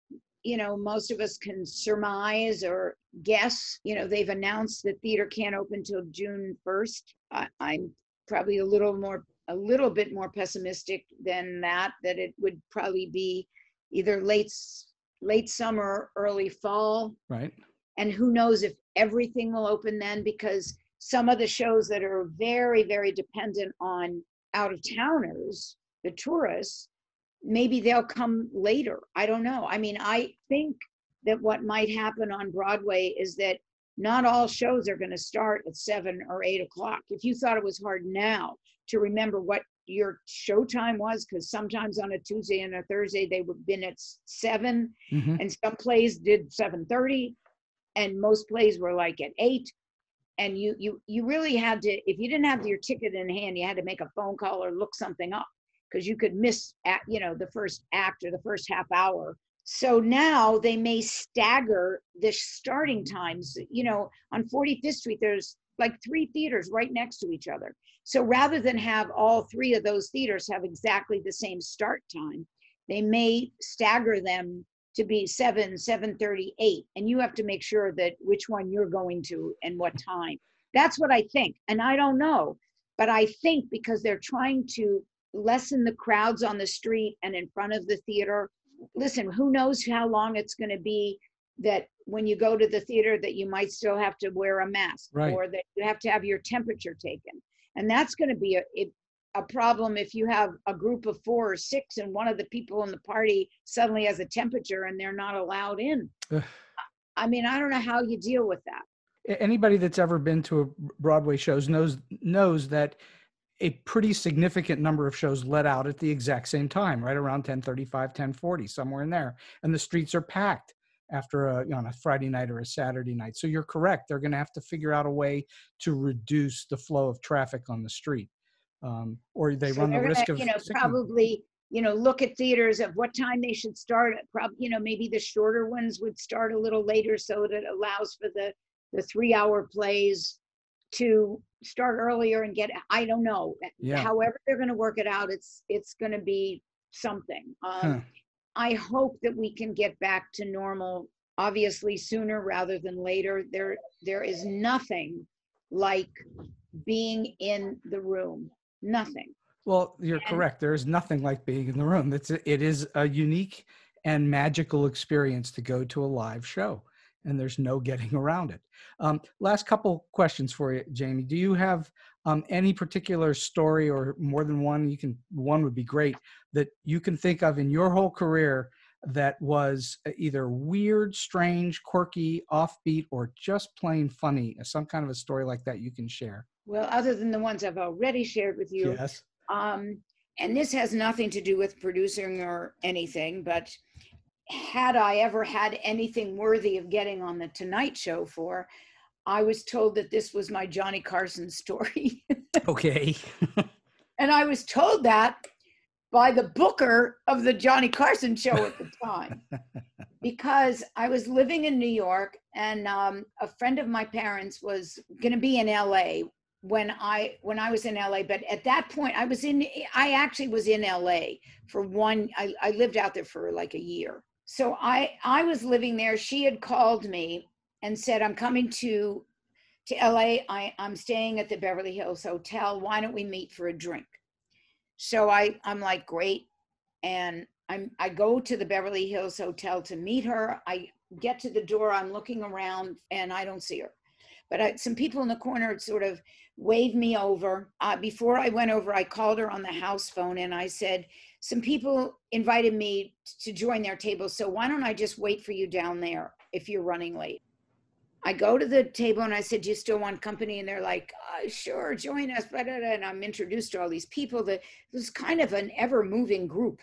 you know most of us can surmise or guess you know they've announced that theater can't open till june 1st I, i'm probably a little more a little bit more pessimistic than that that it would probably be either late late summer early fall. Right. And who knows if everything will open then because some of the shows that are very very dependent on out of towners the tourists maybe they'll come later. I don't know. I mean, I think that what might happen on Broadway is that not all shows are going to start at seven or eight o'clock. If you thought it was hard now to remember what your show time was, because sometimes on a Tuesday and a Thursday they would have been at 7 mm-hmm. and some plays did seven thirty, and most plays were like at eight. And you you you really had to if you didn't have your ticket in hand, you had to make a phone call or look something up because you could miss at you know the first act or the first half hour. So now they may stagger the starting times you know on 45th street there's like three theaters right next to each other. So rather than have all three of those theaters have exactly the same start time they may stagger them to be 7 738 and you have to make sure that which one you're going to and what time that's what i think and i don't know but i think because they're trying to lessen the crowds on the street and in front of the theater. Listen, who knows how long it's going to be that when you go to the theater that you might still have to wear a mask right. or that you have to have your temperature taken. And that's going to be a, it, a problem if you have a group of four or six and one of the people in the party suddenly has a temperature and they're not allowed in. I mean, I don't know how you deal with that. Anybody that's ever been to a Broadway shows knows knows that a pretty significant number of shows let out at the exact same time, right around 1035, 1040, somewhere in there. And the streets are packed after a, you know, on a Friday night or a Saturday night. So you're correct. They're going to have to figure out a way to reduce the flow of traffic on the street. Um, or they so run the risk of you know probably you know look at theaters of what time they should start probably you know maybe the shorter ones would start a little later so that it allows for the the three hour plays to start earlier and get i don't know. Yeah. however they're going to work it out it's it's going to be something. Um, huh. i hope that we can get back to normal obviously sooner rather than later. There there is nothing like being in the room nothing well you're and, correct there is nothing like being in the room it's a, it is a unique and magical experience to go to a live show and there's no getting around it. Um, last couple questions for you, Jamie. Do you have um, any particular story or more than one? You can one would be great that you can think of in your whole career that was either weird, strange, quirky, offbeat, or just plain funny. Some kind of a story like that you can share. Well, other than the ones I've already shared with you. Yes. Um, and this has nothing to do with producing or anything, but had I ever had anything worthy of getting on the Tonight Show for, I was told that this was my Johnny Carson story. Okay. and I was told that by the booker of the Johnny Carson show at the time because I was living in New York and um, a friend of my parents was going to be in LA when I when I was in LA but at that point I was in I actually was in LA for one I, I lived out there for like a year. So I I was living there. She had called me and said I'm coming to to LA I I'm staying at the Beverly Hills Hotel. Why don't we meet for a drink? So I I'm like great. And I'm I go to the Beverly Hills Hotel to meet her. I get to the door. I'm looking around and I don't see her but I, some people in the corner sort of waved me over. Uh, before I went over, I called her on the house phone and I said, Some people invited me to join their table, so why don't I just wait for you down there if you're running late? I go to the table and I said, Do you still want company? And they're like, uh, Sure, join us. And I'm introduced to all these people. That it was kind of an ever moving group.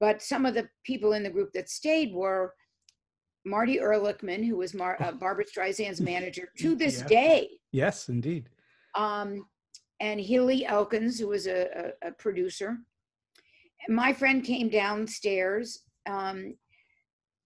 But some of the people in the group that stayed were Marty Erlichman, who was Mar- uh, Barbra Streisand's manager to this Yeah. day, yes, indeed. um, and Hilly Elkins, who was a, a, a producer. And my friend came downstairs. Um,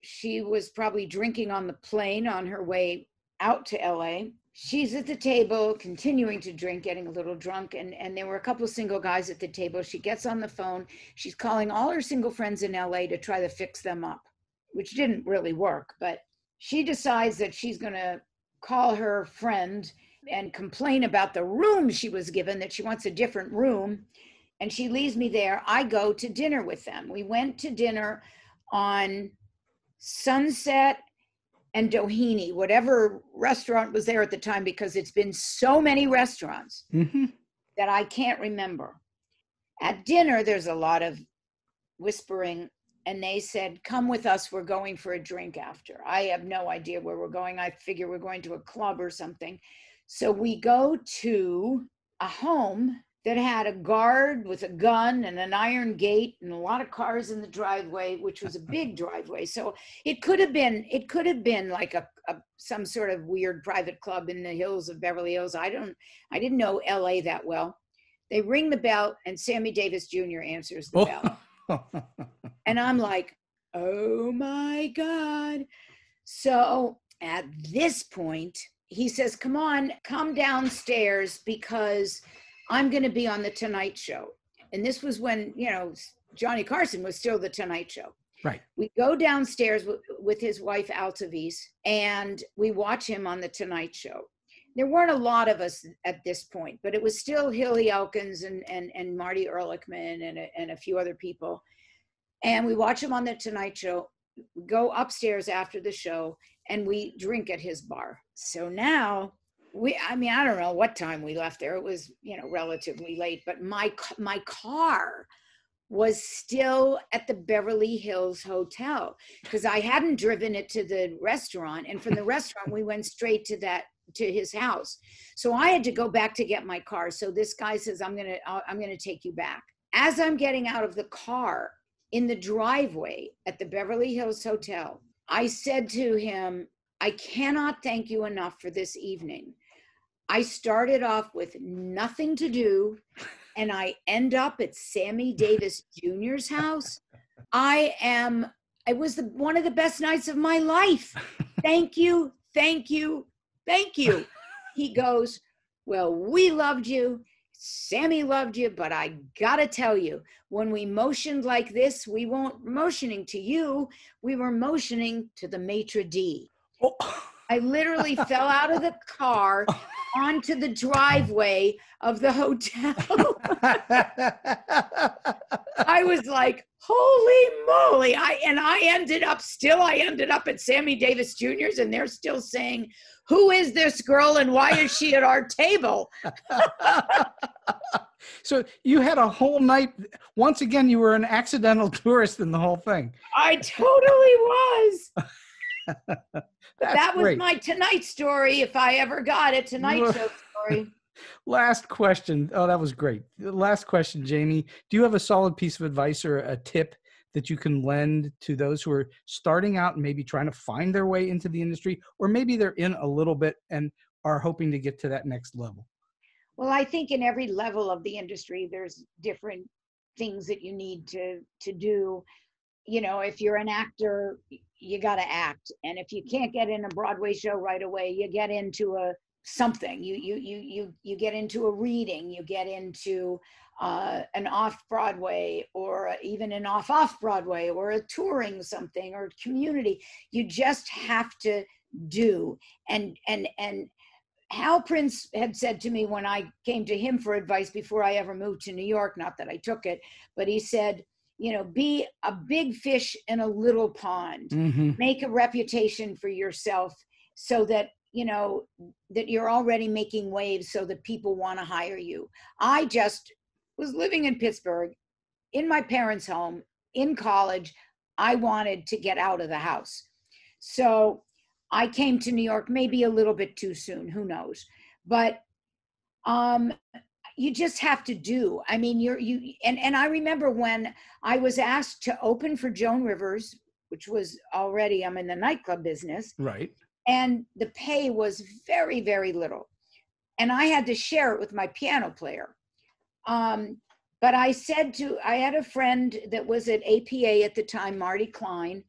she was probably drinking on the plane on her way out to LA. She's at the table, continuing to drink, getting a little drunk, and, and there were a couple single guys at the table. She gets on the phone. She's calling all her single friends in LA to try to fix them up, which didn't really work. But she decides that she's going to call her friend and complain about the room she was given, that she wants a different room. And she leaves me there. I go to dinner with them. We went to dinner on Sunset and Doheny, whatever restaurant was there at the time, because it's been so many restaurants hmm that I can't remember. At dinner, there's a lot of whispering, and they said, Come with us, we're going for a drink after. I have no idea where we're going. I figure we're going to a club or something. So we go to a home that had a guard with a gun and an iron gate and a lot of cars in the driveway, which was a big driveway. So it could have been, it could have been like a, a some sort of weird private club in the hills of Beverly Hills. I don't, I didn't know LA that well. They ring the bell and Sammy Davis Jr. answers the oh. bell. And I'm like, oh my God. So at this point, he says, come on, come downstairs because I'm going to be on the Tonight Show. And this was when, you know, Johnny Carson was still the Tonight Show. right. We go downstairs with, with his wife, Altovise, and we watch him on the Tonight Show. There weren't a lot of us at this point, but it was still Hilly Elkins and, and, and Marty Erlichman and a, and a few other people. And we watch him on the Tonight Show. We go upstairs after the show and we drink at his bar. So now we, I mean, I don't know what time we left there. It was, you know, relatively late, but my, my car was still at the Beverly Hills Hotel because I hadn't driven it to the restaurant. And from the restaurant, we went straight to that to his house. So I had to go back to get my car. So this guy says, "I'm gonna I'll- I'm gonna take you back." As I'm getting out of the car in the driveway at the Beverly Hills Hotel, I said to him, "I cannot thank you enough for this evening." I started off with nothing to do and I end up at Sammy Davis Jr.'s house. I am, it was the, one of the best nights of my life. Thank you, thank you, thank you. He goes, Well, we loved you. Sammy loved you, but I gotta tell you, when we motioned like this, we weren't motioning to you, we were motioning to the maitre d'. Oh. I literally fell out of the car onto the driveway of the hotel. I was like, holy moly. I and I ended up still, I ended up at Sammy Davis Jr.'s and they're still saying, Who is this girl and why is she at our table? so you had a whole night. Once again, you were an accidental tourist in the whole thing. I totally was. That was great. my tonight story, if I ever got it, tonight show story. Last question. Oh, that was great. Last question, Jamie. Do you have a solid piece of advice or a tip that you can lend to those who are starting out and maybe trying to find their way into the industry, or maybe they're in a little bit and are hoping to get to that next level? Well, I think in every level of the industry, there's different things that you need to to do. You know, if you're an actor, you got to act, and if you can't get in a Broadway show right away, you get into a something. You you you you you get into a reading. You get into uh, an off Broadway or even an off off Broadway or a touring something or community. You just have to do and and and Hal Prince had said to me when I came to him for advice before I ever moved to New York, not that I took it, but he said, you know, be a big fish in a little pond. Mm-hmm. Make a reputation for yourself so that, you know, that you're already making waves so that people want to hire you. I just was living in Pittsburgh in my parents' home in college. I wanted to get out of the house. So I came to New York maybe a little bit too soon, who knows. But um you just have to do. I mean, you're you and and I remember when I was asked to open for Joan Rivers, which was already I'm in the nightclub business. Right. And the pay was very very little. And I had to share it with my piano player. Um but I said to I had a friend that was at APA at the time, Marty Klein,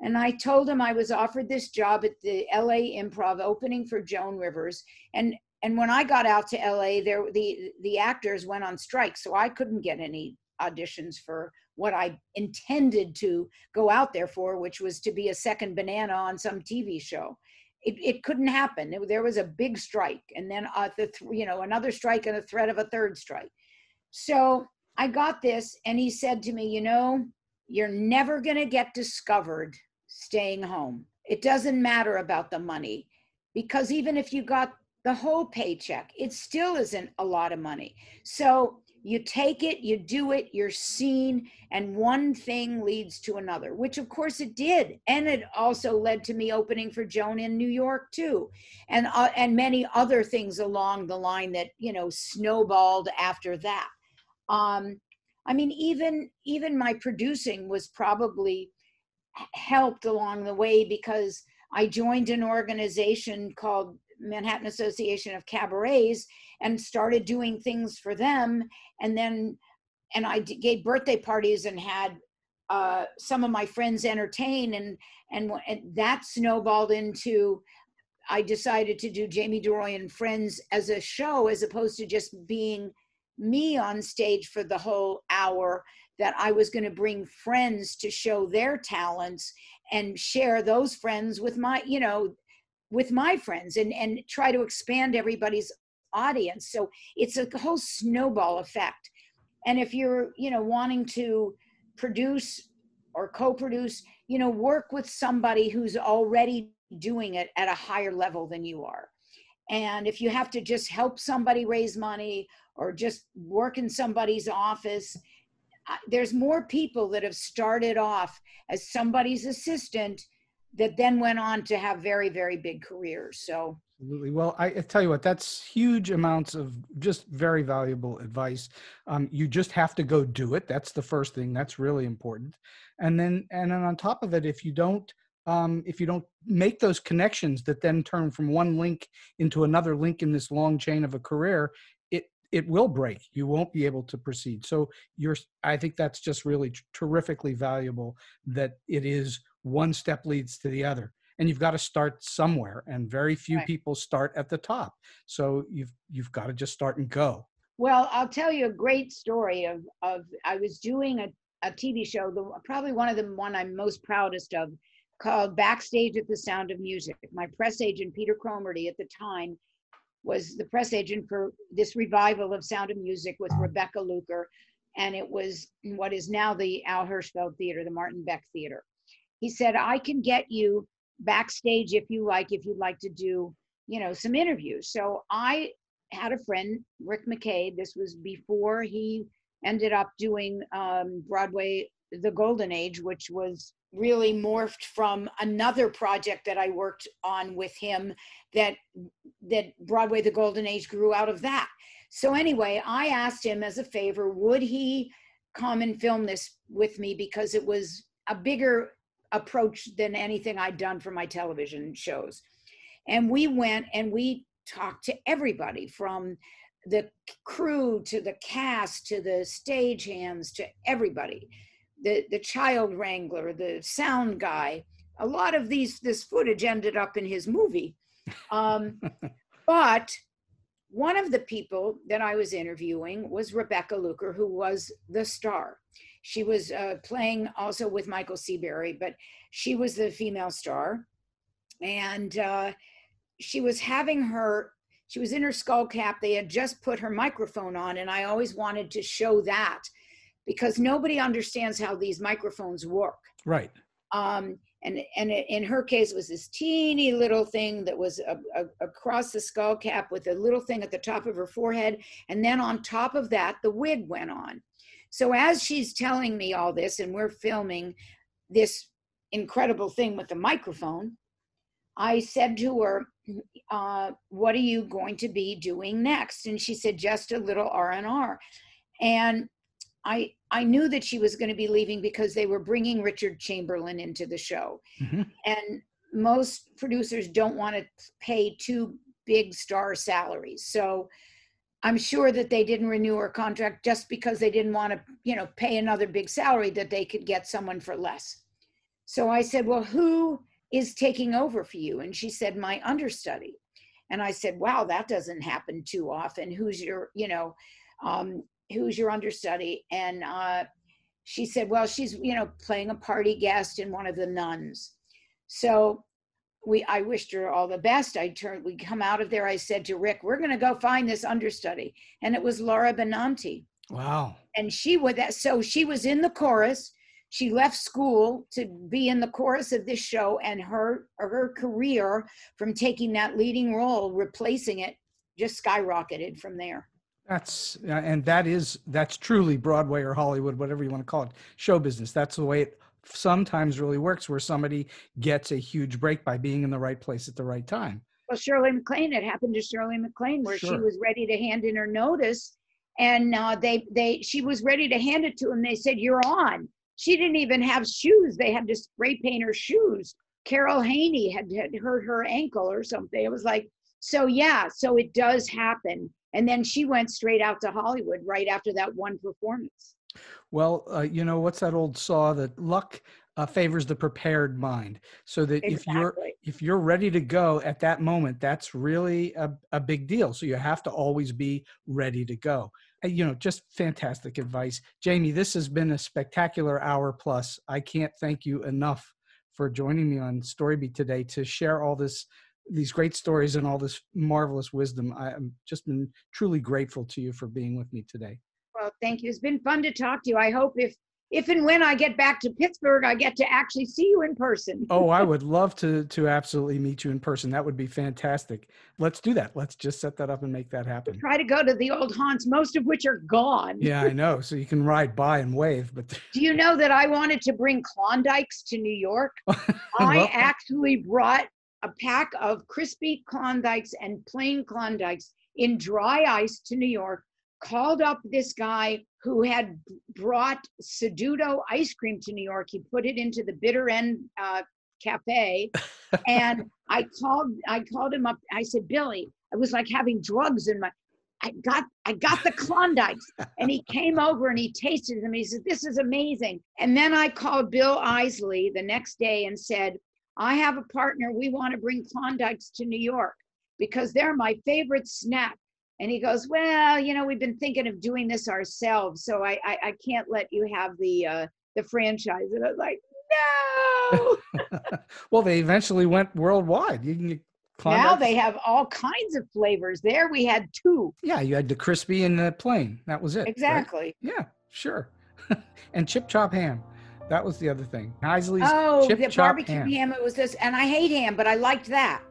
and I told him I was offered this job at the LA Improv opening for Joan Rivers. And and when I got out to LA, there the the actors went on strike, so I couldn't get any auditions for what I intended to go out there for, which was to be a second banana on some TV show. It, it couldn't happen. It, there was a big strike, and then uh, the you know another strike and a threat of a third strike. So I got this, and he said to me, you know, you're never going to get discovered staying home. It doesn't matter about the money because even if you got the whole paycheck, it still isn't a lot of money. So you take it, you do it, you're seen, and one thing leads to another, which of course it did. And it also led to me opening for Joan in New York too. And uh, and many other things along the line that, you know, snowballed after that. Um I mean even even my producing was probably helped along the way because I joined an organization called Manhattan Association of Cabarets and started doing things for them. And then, and I gave birthday parties and had uh, some of my friends entertain, and, and and that snowballed into. I decided to do Jamie DeRoy and Friends as a show, as opposed to just being me on stage for the whole hour that I was going to bring friends to show their talents and share those friends with my, you know, with my friends and and try to expand everybody's audience. So it's a whole snowball effect. And if you're, you know, wanting to produce or co-produce, you know, work with somebody who's already doing it at a higher level than you are. And if you have to just help somebody raise money or just work in somebody's office, uh, there's more people that have started off as somebody's assistant that then went on to have very very big careers so absolutely. Well i, I tell you what that's huge amounts of just very valuable advice. Um, you just have to go do it. That's the first thing. That's really important. And then and then on top of it if you don't um, if you don't make those connections that then turn from one link into another link in this long chain of a career it it will break. You won't be able to proceed. So you're i think that's just really terrifically valuable that it is one step leads to the other and you've got to start somewhere and very few right. people start at the top so you've you've got to just start and go well i'll tell you a great story of of i was doing a, a tv show the probably one of the one i'm most proudest of called backstage at the sound of music my press agent peter cromarty at the time was the press agent for this revival of Sound of Music with Rebecca Luker, and it was what is now the Al Hirschfeld Theater, the Martin Beck Theater. He said, "I can get you backstage if you like, if you'd like to do, you know, some interviews." So I had a friend, Rick McKay. This was before he ended up doing um, Broadway, The Golden Age, which was really morphed from another project that I worked on with him that that Broadway the Golden Age grew out of that. So anyway, I asked him as a favor, would he come and film this with me because it was a bigger approach than anything I'd done for my television shows. And we went and we talked to everybody from the crew to the cast to the stagehands to everybody. The the child wrangler the sound guy a lot of these this footage ended up in his movie. Um, but one of the people that i was interviewing was rebecca luker who was the star she was uh, playing also with michael siberry but she was the female star. And uh, she was having her she was in her skull cap. They had just put her microphone on and i always wanted to show that because nobody understands how these microphones work. Right. Um, and and in her case it was this teeny little thing that was a, a, across the skull cap with a little thing at the top of her forehead. And then on top of that the wig went on so as she's telling me all this and we're filming this incredible thing with the microphone i said to her uh, what are you going to be doing next and she said just a little r&r and I I knew that she was going to be leaving because they were bringing Richard Chamberlain into the show, mm-hmm. and most producers don't want to pay two big star salaries. So I'm sure that they didn't renew her contract just because they didn't want to, you know, pay another big salary that they could get someone for less. So I said, "Well, who is taking over for you?" And she said, "My understudy." And I said, "Wow, that doesn't happen too often. Who's your, you know, um, who's your understudy and uh, she said well she's you know playing a party guest in one of the nuns so we i wished her all the best. I turned we come out of there. I said to rick we're going to go find this understudy. And it was laura benanti. Wow. And she was that so she was in the chorus. She left school to be in the chorus of this show and her her career from taking that leading role replacing it just skyrocketed from there. That's and that is that's truly Broadway or Hollywood, whatever you want to call it, show business. That's the way it sometimes really works, where somebody gets a huge break by being in the right place at the right time. Well, Shirley MacLaine, it happened to Shirley MacLaine, where sure. she was ready to hand in her notice, and uh, they they she was ready to hand it to him. They said, "You're on." She didn't even have shoes; they had to spray paint her shoes. Carol Haney had, had hurt her ankle or something. It was like, so yeah, so it does happen and then she went straight out to hollywood right after that one performance well uh, you know what's that old saw that luck uh, favors the prepared mind so that exactly. if you're if you're ready to go at that moment that's really a, a big deal so you have to always be ready to go uh, you know just fantastic advice jamie this has been a spectacular hour plus i can't thank you enough for joining me on storybeat today to share all this these great stories and all this marvelous wisdom. I'm just been truly grateful to you for being with me today. Well, thank you. It's been fun to talk to you. I hope if if and when I get back to Pittsburgh, I get to actually see you in person. oh, I would love to to absolutely meet you in person. That would be fantastic. Let's do that. Let's just set that up and make that happen. Try to go to the old haunts, most of which are gone. yeah, I know. So you can ride by and wave. But do you know that I wanted to bring Klondikes to New York? I actually brought a pack of crispy Klondikes and plain Klondikes in dry ice to New York, called up this guy who had brought Sedutto ice cream to New York. He put it into the bitter end uh, cafe. and I called, I called him up. I said, Billy, I was like having drugs in my, I got I got the Klondikes. and he came over and he tasted them. He said, This is amazing. And then I called Bill Isaly the next day and said, I have a partner. We want to bring Klondikes to New York because they're my favorite snack. And he goes, well, you know, we've been thinking of doing this ourselves, so I I, I can't let you have the uh, the franchise. And I was like, no. well, they eventually went worldwide. You can. Now they have all kinds of flavors. There we had two. Yeah, you had the crispy and the plain. That was it. Exactly. Right? Yeah, sure. and chip chop ham. That was the other thing. Isaly's oh, chip the chop barbecue ham. ham. It was this, and I hate ham, but I liked that.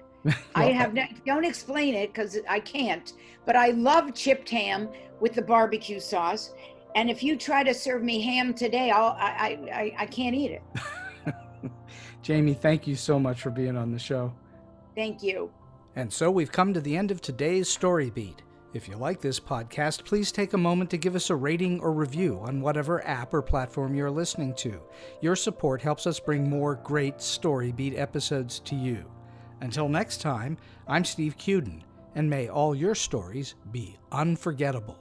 I have not, don't explain it because I can't, but I love chipped ham with the barbecue sauce. And if you try to serve me ham today, I'll, I, I, I can't eat it. Jamie, thank you so much for being on the show. Thank you. And so we've come to the end of today's Story Beat. If you like this podcast, please take a moment to give us a rating or review on whatever app or platform you're listening to. Your support helps us bring more great Story Beat episodes to you. Until next time, I'm Steve Cuden, and may all your stories be unforgettable.